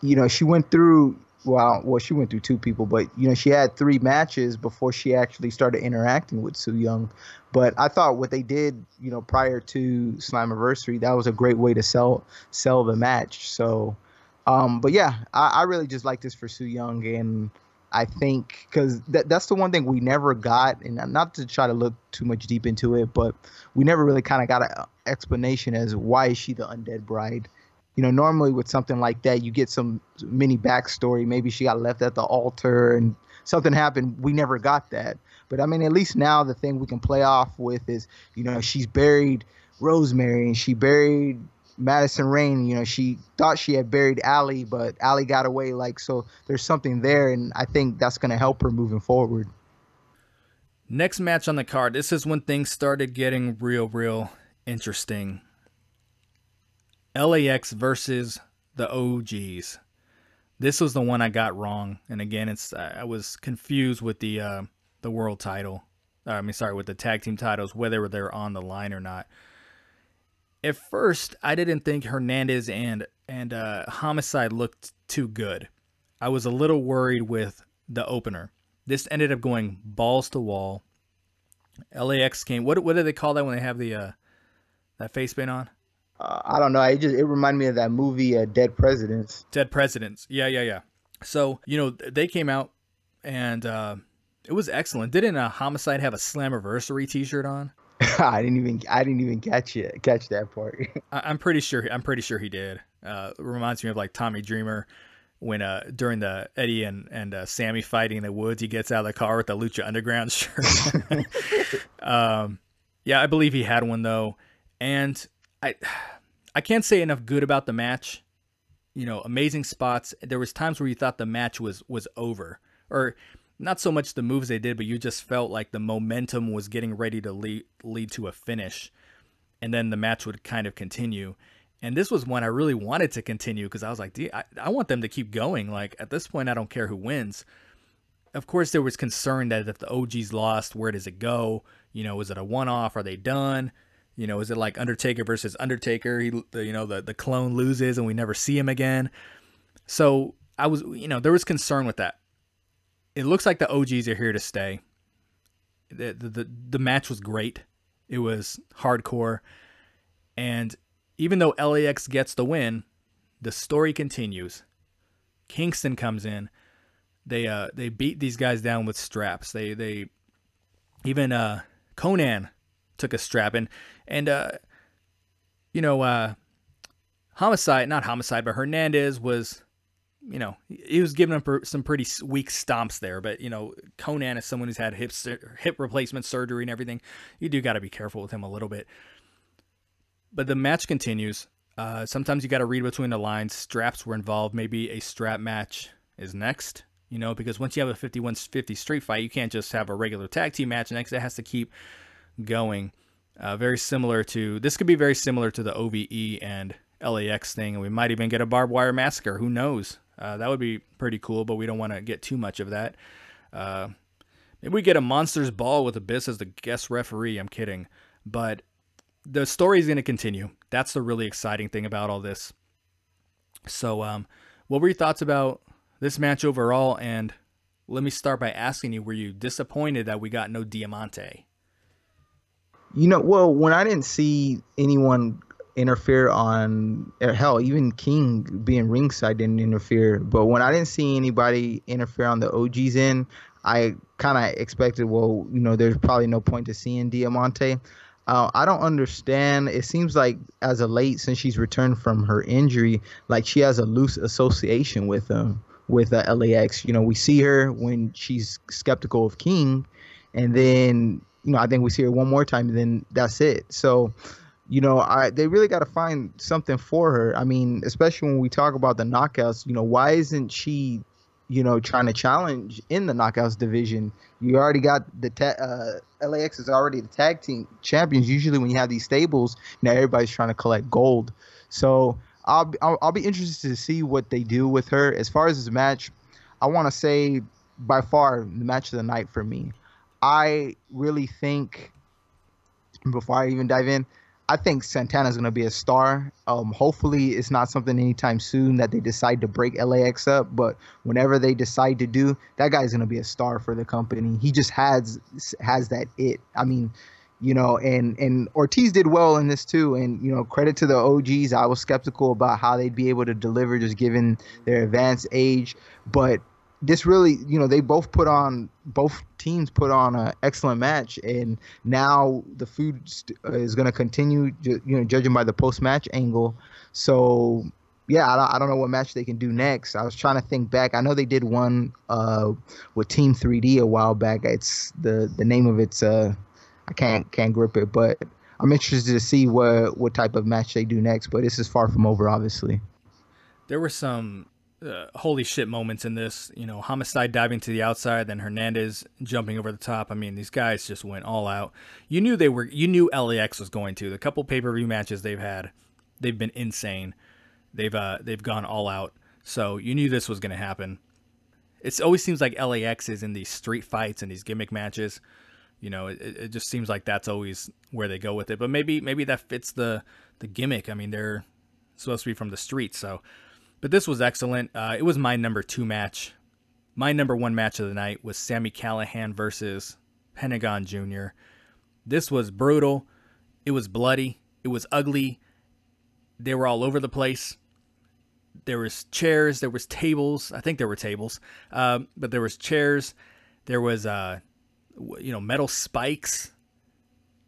you know, she went through well, well, she went through two people, but you know, she had three matches before she actually started interacting with Su Yung. But I thought what they did, you know, prior to Slammiversary, that was a great way to sell sell the match. So, um, but yeah, I, I really just like this for Su Yung, and I think because that that's the one thing we never got, and not to try to look too much deep into it, but we never really kind of got an explanation as why is she the undead bride you know, normally with something like that, you get some mini backstory. Maybe she got left at the altar and something happened. We never got that. But I mean, at least now the thing we can play off with is, you know, she's buried Rosemary and she buried Madison Rayne. You know, she thought she had buried Allie, but Allie got away. Like, so there's something there. And I think that's going to help her moving forward. Next match on the card. This is when things started getting real, real interesting. LAX versus the OGs. This was the one I got wrong, and again, it's I was confused with the uh, the world title. Uh, I mean, sorry, with the tag team titles, whether they're on the line or not. At first, I didn't think Hernandez and and uh, Homicide looked too good. I was a little worried with the opener. This ended up going balls to wall. LAX came. What what do they call that when they have the uh, that face paint on? Uh, I don't know. It just it reminded me of that movie, uh, Dead Presidents. Dead Presidents. Yeah, yeah, yeah. So you know they came out and uh, it was excellent. Didn't a uh, Homicide have a Slammiversary T-shirt on? I didn't even I didn't even catch it catch that part. I, am pretty sure I'm pretty sure he did. Uh, reminds me of like Tommy Dreamer when uh during the Eddie and and uh, Sami fighting in the woods, he gets out of the car with the Lucha Underground shirt. um, yeah, I believe he had one though, and I I can't say enough good about the match. You know, amazing spots. There was times where you thought the match was was over, or not so much the moves they did, but you just felt like the momentum was getting ready to lead lead to a finish, and then the match would kind of continue. And this was one I really wanted to continue because I was like, I, I want them to keep going. Like at this point, I don't care who wins. Of course, there was concern that if the OGs lost, where does it go? You know, is it a one off? Are they done? You know, is it like Undertaker versus Undertaker? He, you know, the the clone loses and we never see him again. So I was, you know, there was concern with that. It looks like the OGs are here to stay. The the the, the match was great. It was hardcore, and even though LAX gets the win, the story continues. Kingston comes in. they uh they beat these guys down with straps. They they even uh Konnan took a strap and and uh you know uh homicide not homicide but Hernandez was you know he was giving them some pretty weak stomps there. But you know Konnan is someone who's had hip hip replacement surgery and everything. You do got to be careful with him a little bit. But the match continues. Uh, sometimes you got to read between the lines. Straps were involved. Maybe a strap match is next you know, because once you have a 51 50 street fight, you can't just have a regular tag team match next. It has to keep going. Uh, very similar to this could be very similar to the OVE and LAX thing, and we might even get a barbed wire massacre. Who knows? Uh, that would be pretty cool, but we don't want to get too much of that. Uh, maybe we get a monsters ball with Abyss as the guest referee. I'm kidding, but the story is going to continue. That's the really exciting thing about all this. So, um, what were your thoughts about this match overall. And let me start by asking you: Were you disappointed that we got no Diamante? You know, well, when I didn't see anyone interfere on hell, even King being ringside didn't interfere. But when I didn't see anybody interfere on the OG's end, I kind of expected, well, you know, there's probably no point to seeing Diamante. Uh, I don't understand. It seems like as of late, since she's returned from her injury, like she has a loose association with them, with uh, LAX. You know, we see her when she's skeptical of King, and then you know I think we see her one more time, then that's it. So, you know, I they really got to find something for her. I mean, especially when we talk about the knockouts. You know, why isn't she? You know, trying to challenge in the knockouts division. You already got the ta- uh, LAX is already the tag team champions. Usually, when you have these stables, now everybody's trying to collect gold. So I'll, I'll, I'll be interested to see what they do with her. As far as this match, I want to say by far the match of the night for me. I really think before I even dive in, I think Santana's going to be a star. Um, hopefully, it's not something anytime soon that they decide to break LAX up. But whenever they decide to do, that guy's going to be a star for the company. He just has has that it. I mean, you know, and and Ortiz did well in this too. And you know, credit to the OGs. I was skeptical about how they'd be able to deliver just given their advanced age, but this really, you know, they both put on both teams put on an excellent match, and now the food st- is going to continue, you know, judging by the post match angle. So yeah, I don't, I don't know what match they can do next. I was trying to think back. I know they did one uh, with Team 3D a while back. It's the the name of it's uh I can't can't grip it, but I'm interested to see what what type of match they do next. But this is far from over, obviously. There were some uh, holy shit moments in this. You know, homicide diving to the outside, then Hernandez jumping over the top. I mean, these guys just went all out. You knew they were. You knew LAX was going to. The couple pay per view matches they've had, they've been insane. They've uh they've gone all out. So you knew this was going to happen. It always seems like LAX is in these street fights and these gimmick matches you know, it, it just seems like that's always where they go with it. But maybe maybe that fits the the gimmick. I mean, they're supposed to be from the streets, so. But this was excellent. Uh, it was my number two match. My number one match of the night was Sami Callihan versus Pentagon Jr. This was brutal. It was bloody. It was ugly. They were all over the place. There was chairs. There was tables. I think there were tables, uh, but there was chairs. There was uh, you know, metal spikes.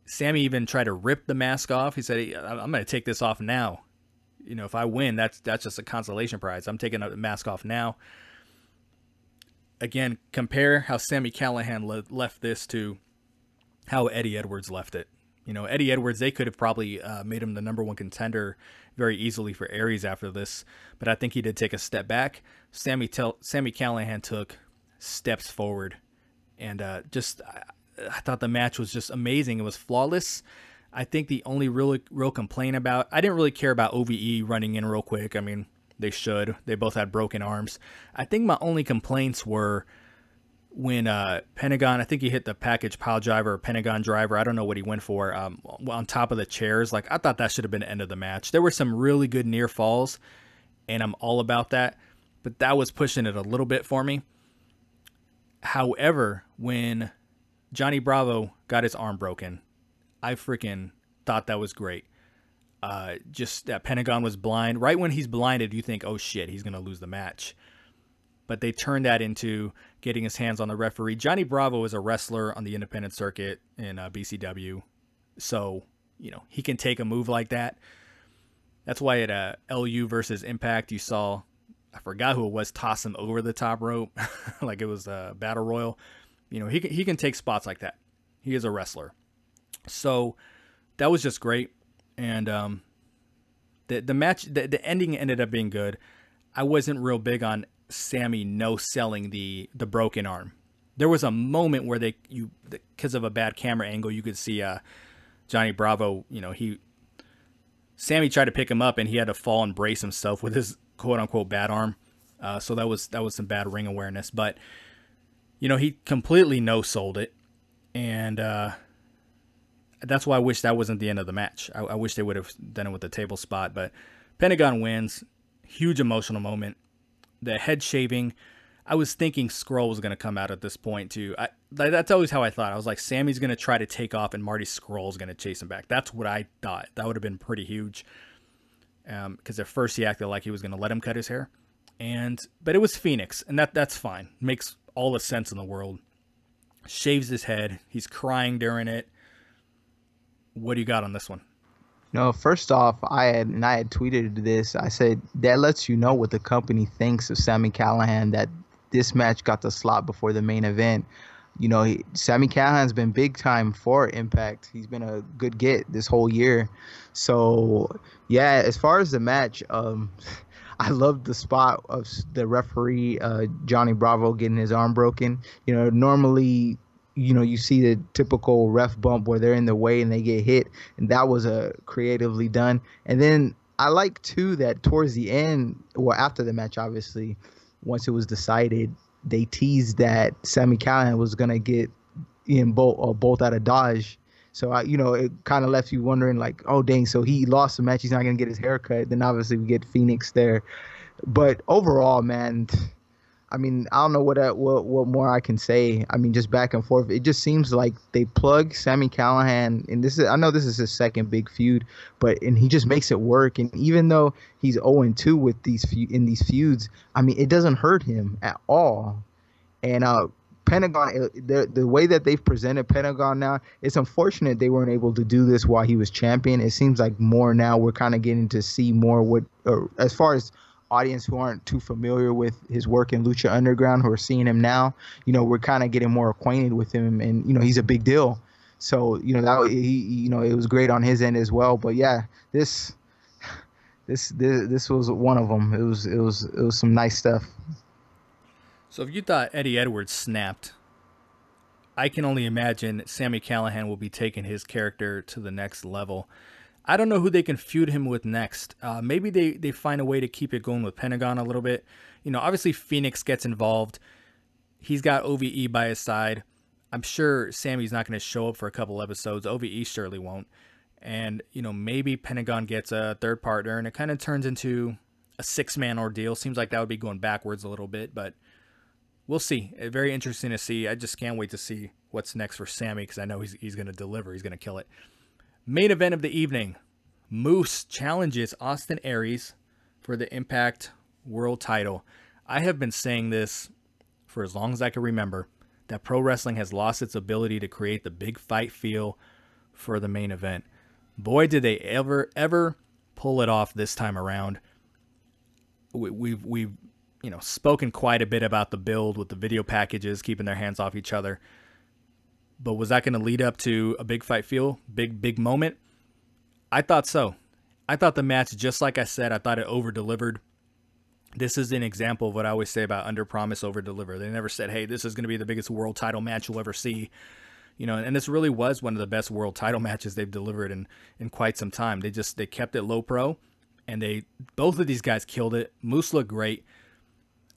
Sami even tried to rip the mask off. He said, "I'm going to take this off now. You know, if I win, that's that's just a consolation prize. I'm taking the mask off now." Again, compare how Sami Callihan le- left this to how Eddie Edwards left it. You know, Eddie Edwards, they could have probably uh, made him the number one contender very easily for Aries after this, but I think he did take a step back. Sammy Tel- Sami Callihan took steps forward and uh, just I, I thought the match was just amazing. It was flawless. I think the only real real complaint about I didn't really care about OVE running in real quick. I mean, they should. They both had broken arms. I think my only complaints were when uh, Pentagon, I think he hit the package pile driver or Pentagon driver. I don't know what he went for um, on top of the chairs. Like I thought that should have been the end of the match. There were some really good near falls, and I'm all about that. But that was pushing it a little bit for me. However, when Johnny Bravo got his arm broken, I freaking thought that was great. Uh, just that Pentagon was blind. Right when he's blinded, you think, oh shit, he's going to lose the match. but they turned that into getting his hands on the referee. Johnny Bravo is a wrestler on the independent circuit in uh, BCW, so you know he can take a move like that. That's why at uh, LU versus Impact, you saw I forgot who it was toss him over the top rope, like it was a battle royal. You know he can, he can take spots like that. He is a wrestler, so that was just great. And um, the the match, the, the ending ended up being good. I wasn't real big on Sami no selling the the broken arm. There was a moment where they you because of a bad camera angle, you could see uh, Johnny Bravo. You know he Sami tried to pick him up and he had to fall and brace himself with his quote unquote bad arm. Uh, so that was that was some bad ring awareness, but you know he completely no sold it, and uh, that's why I wish that wasn't the end of the match. I, I wish they would have done it with the table spot, but Pentagon wins. Huge emotional moment. The head shaving. I was thinking Scurll was going to come out at this point too. I, that's always how I thought. I was like, Sami's going to try to take off, and Marty Scurll is going to chase him back. That's what I thought. That would have been pretty huge. Because um, at first he acted like he was going to let him cut his hair, and but it was Fenix, and that that's fine. Makes all the sense in the world. Shaves his head. He's crying during it. What do you got on this one? No, first off, I had and I had tweeted this. I said that lets you know what the company thinks of Sami Callihan that this match got the slot before the main event. You know, he, Sami Callihan's been big time for Impact. He's been a good get this whole year. So, yeah, as far as the match, um, I loved the spot of the referee uh, Johnny Bravo getting his arm broken. You know, normally you know you see the typical ref bump where they're in the way and they get hit and that was a uh, creatively done and then i like too that towards the end well after the match obviously once it was decided they teased that Sami Callihan was gonna get in bolt or bolt out of dodge so I, you know, it kind of left you wondering, like, oh dang, so he lost the match. He's not gonna get his haircut. Then obviously we get Fenix there, but overall, man, I mean, I don't know what uh, what what more I can say. I mean, just back and forth. It just seems like they plug Sami Callihan, and this is I know this is his second big feud, but and he just makes it work. And even though he's 0 2 with these in these feuds, I mean, it doesn't hurt him at all. And uh, Pentagon, uh, the the way that they've presented Pentagon now, it's unfortunate they weren't able to do this while he was champion. It seems like more now we're kind of getting to see more what, as far as audience who aren't too familiar with his work in Lucha Underground who are seeing him now, you know, we're kind of getting more acquainted with him, and you know, he's a big deal. So you know that he, you know, it was great on his end as well. But yeah, this, this, this, this was one of them. It was, it was, it was some nice stuff. So if you thought Eddie Edwards snapped, I can only imagine Sami Callihan will be taking his character to the next level. I don't know who they can feud him with next. Uh, maybe they, they find a way to keep it going with Pentagon a little bit. You know, obviously Fenix gets involved. He's got OVE by his side. I'm sure Sami's not going to show up for a couple episodes. OVE surely won't. And, you know, maybe Pentagon gets a third partner and it kind of turns into a six man ordeal. Seems like that would be going backwards a little bit, but we'll see. Uh, very interesting to see. I just can't wait to see what's next for Sami because I know he's, he's going to deliver. He's going to kill it. Main event of the evening Moose challenges Austin Aries for the Impact World title. I have been saying this for as long as I can remember that pro wrestling has lost its ability to create the big fight feel for the main event. Boy, did they ever, ever pull it off this time around. We, we've, we've, you know, spoken quite a bit about the build with the video packages, keeping their hands off each other. But was that going to lead up to a big fight feel, big big moment? I thought so. I thought the match, just like I said, I thought it over delivered. This is an example of what I always say about under promise, over deliver. They never said, "Hey, this is going to be the biggest world title match you'll ever see." You know, and this really was one of the best world title matches they've delivered in in quite some time. They just they kept it low pro, and they both of these guys killed it. Moose looked great.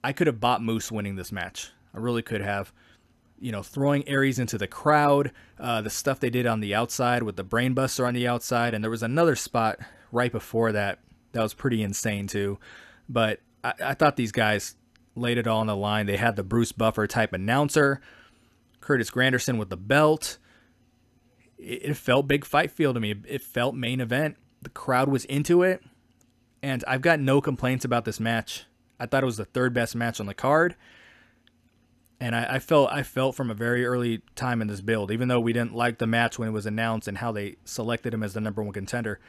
I could have bought Moose winning this match. I really could have you know, throwing Aries into the crowd, uh, the stuff they did on the outside with the brainbuster on the outside, and there was another spot right before that that was pretty insane too. But I, I thought these guys laid it all on the line. They had the Bruce Buffer type announcer, Curtis Granderson with the belt. It, it felt big fight feel to me. It felt main event. The crowd was into it, and I've got no complaints about this match. I thought it was the third best match on the card. And I, I, felt I felt from a very early time in this build, even though we didn't like the match when it was announced and how they selected him as the number one contender,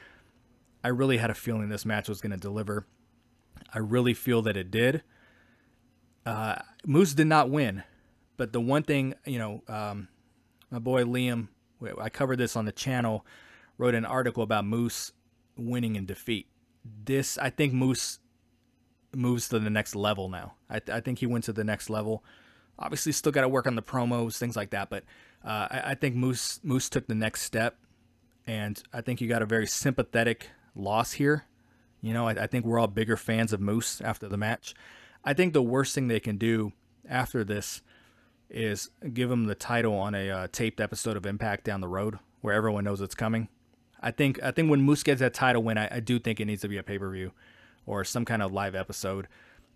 I really had a feeling this match was going to deliver. I really feel that it did. Uh, Moose did not win, but the one thing you know, um, my boy Liam, I covered this on the channel, wrote an article about Moose winning in defeat. This I think Moose moves to the next level now. I, th- I think he went to the next level. Obviously, still got to work on the promos, things like that. But uh, I, I, think Moose Moose took the next step, and I think you got a very sympathetic loss here. You know, I, I think we're all bigger fans of Moose after the match. I think the worst thing they can do after this is give him the title on a uh, taped episode of Impact down the road, where everyone knows it's coming. I think I think when Moose gets that title win, I, I do think it needs to be a pay per view or some kind of live episode.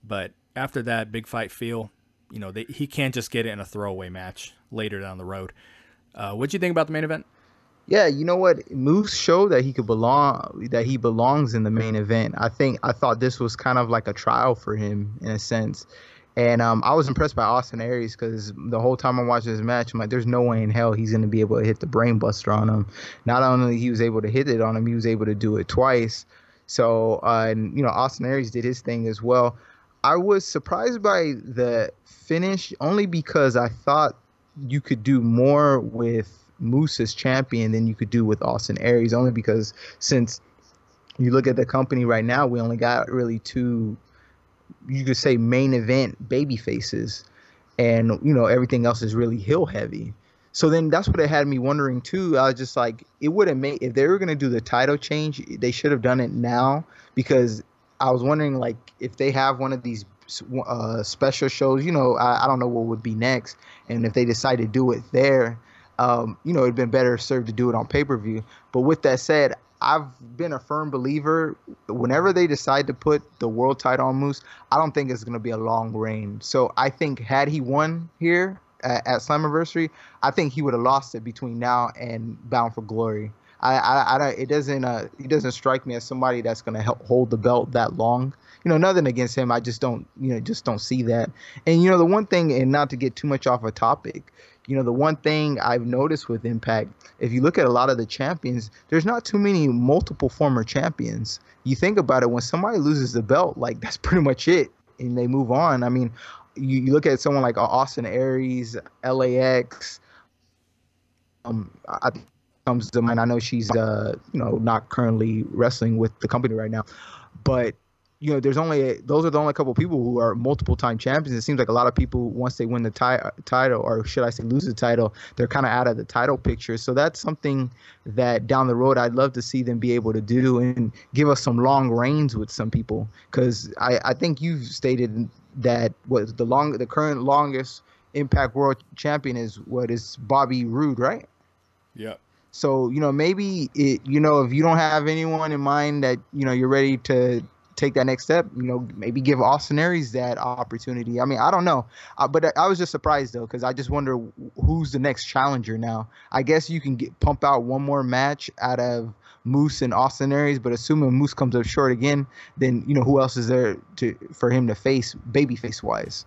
But after that big fight feel, you know, they, he can't just get it in a throwaway match later down the road. Uh, what do you think about the main event? Yeah, you know what? Moose showed that he could belong, that he belongs in the main event. I think I thought this was kind of like a trial for him in a sense. And um, I was impressed by Austin Aries because the whole time I'm watching this match, I'm like, there's no way in hell he's going to be able to hit the brainbuster on him. Not only he was able to hit it on him, he was able to do it twice. So, uh, and you know, Austin Aries did his thing as well. I was surprised by the finish only because I thought you could do more with Moose as champion than you could do with Austin Aries. Only because since you look at the company right now, we only got really two, you could say main event baby faces, and you know everything else is really heel heavy. So then that's what it had me wondering too. I was just like, it would have made if they were gonna do the title change, they should have done it now because I was wondering like if they have one of these uh, special shows, you know, I, I, don't know what would be next, and if they decide to do it there, um, you know, it'd been better served to do it on pay per view. But with that said, I've been a firm believer. Whenever they decide to put the world title on Moose, I don't think it's going to be a long reign. So I think had he won here, at, at Slammiversary, I think he would have lost it between now and Bound for Glory. I, I, I it doesn't, uh, he doesn't strike me as somebody that's going to help hold the belt that long. You know, nothing against him. I just don't, you know, just don't see that. And you know, the one thing, and not to get too much off a topic, you know, the one thing I've noticed with Impact, if you look at a lot of the champions, there's not too many multiple former champions. You think about it, when somebody loses the belt, like that's pretty much it, and they move on. I mean, you, you look at someone like Austin Aries, LAX. Um, I comes to mind. I know she's uh, you know, not currently wrestling with the company right now, but you know, there's only a, those are the only couple people who are multiple time champions. It seems like a lot of people once they win the ti- title, or should I say, lose the title, they're kind of out of the title picture. So that's something that down the road I'd love to see them be able to do and give us some long reigns with some people. Because I, I think you've stated that was the long the current longest Impact World Champion is what is Bobby Roode, right? Yeah. So you know maybe it you know if you don't have anyone in mind that you know you're ready to take that next step, you know maybe give Austin Aries that opportunity. I mean I don't know, uh, but I, was just surprised though because I just wonder who's the next challenger now. I guess you can get pump out one more match out of Moose and Austin Aries, but assuming Moose comes up short again, then you know who else is there to for him to face babyface wise.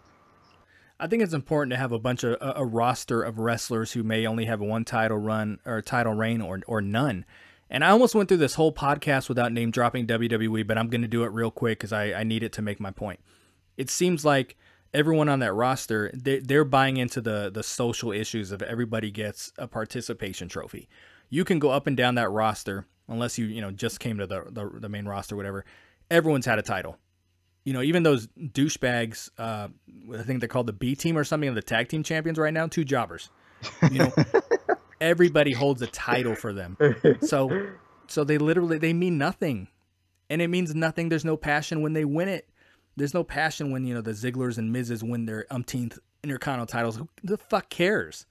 I think it's important to have a bunch of a, a roster of wrestlers who may only have one title run or title reign or or none. And I almost went through this whole podcast without name dropping WWE, but I'm going to do it real quick because I, I need it to make my point. It seems like everyone on that roster they, they're buying into the the social issues of everybody gets a participation trophy. You can go up and down that roster unless you you know just came to the the, the main roster, whatever. Everyone's had a title. You know, even those douchebags. Uh, I think they're called the B team or something, of the tag team champions right now. Two jobbers. You know, everybody holds a title for them. So, so they literally they mean nothing, and it means nothing. There's no passion when they win it. There's no passion when you know the Zigglers and Mizes win their umpteenth Intercontinental titles. Who the fuck cares?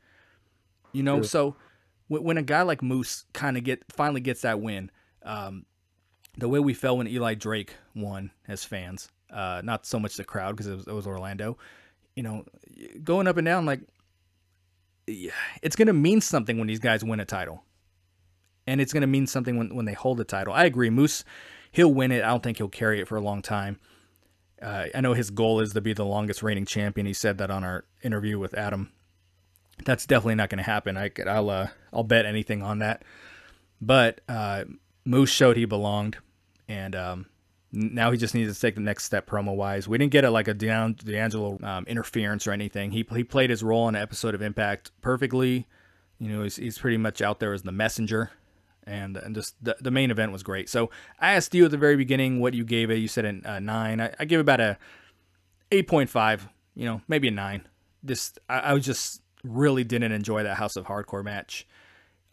You know, so when a guy like Moose kind of get finally gets that win, um, the way we felt when Eli Drake won as fans, uh, not so much the crowd because it, it was, Orlando, you know, going up and down like it's gonna mean something when these guys win a title, and it's gonna mean something when when they hold the title. I agree, Moose, he'll win it. I don't think he'll carry it for a long time. Uh, I know his goal is to be the longest reigning champion. He said that on our interview with Adam. That's definitely not going to happen. I could, I'll uh, I'll bet anything on that. But uh, Moose showed he belonged, and um, now he just needs to take the next step promo wise. We didn't get a like a D'Angelo um, interference or anything. He he played his role in an episode of Impact perfectly. You know, he's, he's pretty much out there as the messenger, and and just the, the main event was great. So I asked you at the very beginning what you gave it. You said a, a nine. I, I give about a eight point five. You know, maybe a nine. This I, I just really didn't enjoy that House of Hardcore match.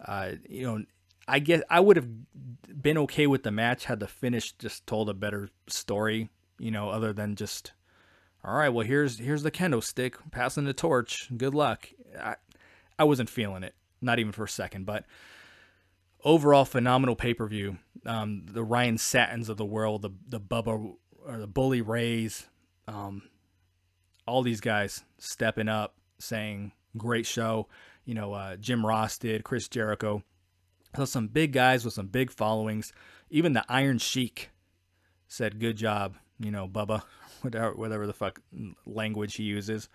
Uh, you know, I guess I would have been okay with the match had the finish just told a better story, you know, other than just all right, well here's here's the kendo stick, passing the torch. Good luck. I I wasn't feeling it, not even for a second, but overall phenomenal pay-per-view. Um, the Ryan Satins of the world, the the Bubba or the Bully Rays, um, all these guys stepping up, saying great show. You know, uh, Jim Ross did, Chris Jericho. So some big guys with some big followings. Even the Iron Sheik said, "Good job, you know, Bubba, whatever, whatever the fuck language he uses."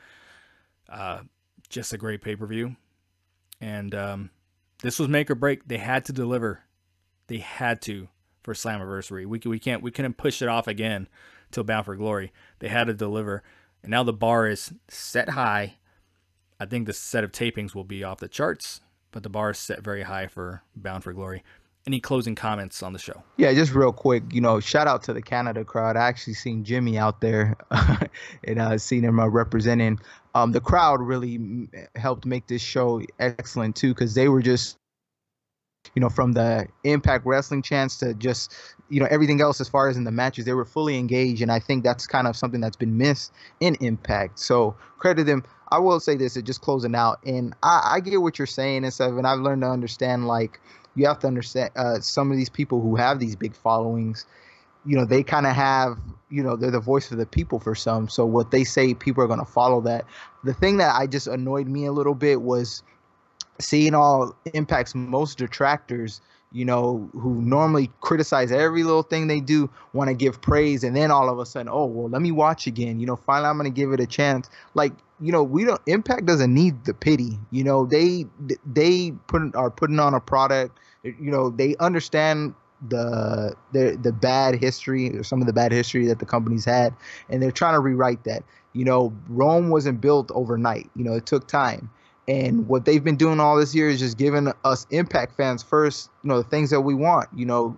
Uh, just a great pay per view, and um, this was make or break. They had to deliver. They had to for Slammiversary. We we can't we couldn't push it off again till Bound for Glory. They had to deliver, and now the bar is set high. I think the set of tapings will be off the charts but the bar is set very high for Bound for Glory. Any closing comments on the show? Yeah, just real quick, you know, shout out to the Canada crowd. I actually seen Jimmy out there, and I uh, seen him uh, representing. Um, the crowd really helped make this show excellent too, because they were just, you know, from the Impact Wrestling chance to just, you know, everything else as far as in the matches, they were fully engaged, and I think that's kind of something that's been missed in Impact. So credit them. I will say this, it just closing out, and I, I get what you're saying and stuff, and I've learned to understand like you have to understand uh, some of these people who have these big followings, you know, they kind of have, you know, they're the voice of the people for some. So what they say, people are going to follow that. The thing that I just annoyed me a little bit was seeing all Impact's most detractors you know, who normally criticize every little thing they do, want to give praise, and then all of a sudden, oh well, let me watch again. You know, finally I'm gonna give it a chance. Like, you know, we don't Impact doesn't need the pity. You know, they they put are putting on a product. You know, they understand the the the bad history or some of the bad history that the company's had, and they're trying to rewrite that. You know, Rome wasn't built overnight. You know, it took time. And what they've been doing all this year is just giving us Impact fans first, you know, the things that we want. You know,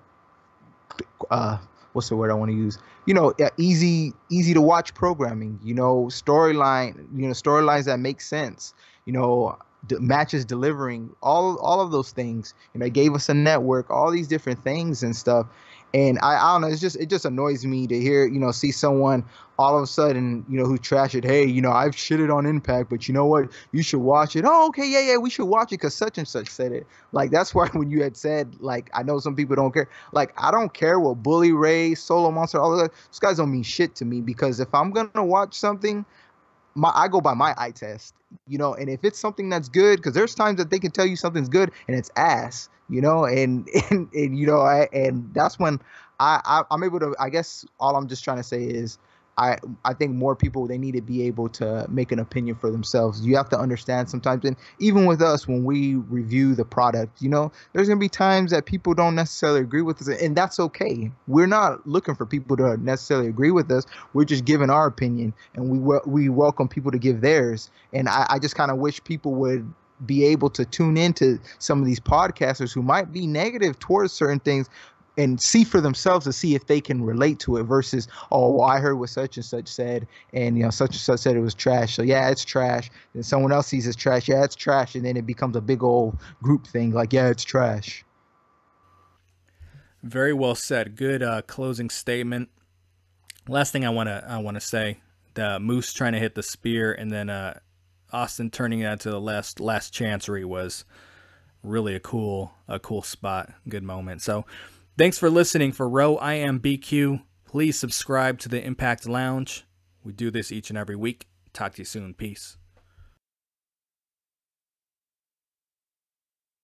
uh, what's the word I want to use? You know, easy, easy to watch programming. You know, storyline. You know, storylines that make sense. You know, d- matches delivering. All, all of those things. You know, gave us a network. All these different things and stuff. And I, I don't know, it's just it just annoys me to hear, you know, see someone all of a sudden, you know, who trash it. Hey, you know, I've shitted on Impact, but you know what? You should watch it. Oh, okay, yeah, yeah, we should watch it because such and such said it. Like that's why when you had said, like, I know some people don't care. Like, I don't care what Bully Ray, Solomonster, all of that. Those guys don't mean shit to me because if I'm gonna watch something, my I go by my eye test, you know, and if it's something that's good, because there's times that they can tell you something's good and it's ass you know, and and, and you know, I, and that's when I, I I'm able to. I guess all I'm just trying to say is. I, I think more people they need to be able to make an opinion for themselves. You have to understand sometimes, and even with us when we review the product, you know, there's gonna be times that people don't necessarily agree with us, and that's okay. We're not looking for people to necessarily agree with us. We're just giving our opinion, and we we welcome people to give theirs. And I, I just kind of wish people would be able to tune into some of these podcasters who might be negative towards certain things and see for themselves to see if they can relate to it versus oh well, I heard what such and such said and you know such and such said it was trash so yeah it's trash. And someone else sees it's trash yeah it's trash and then it becomes a big old group thing like yeah it's trash. Very well said. Good uh, closing statement. Last thing I want to I want to say the moose trying to hit the spear and then uh, Austin turning that to the last last chancery was really a cool a cool spot, good moment. So, thanks for listening for Ro. I am BQ. Please subscribe to the Impact Lounge. We do this each and every week. Talk to you soon. Peace.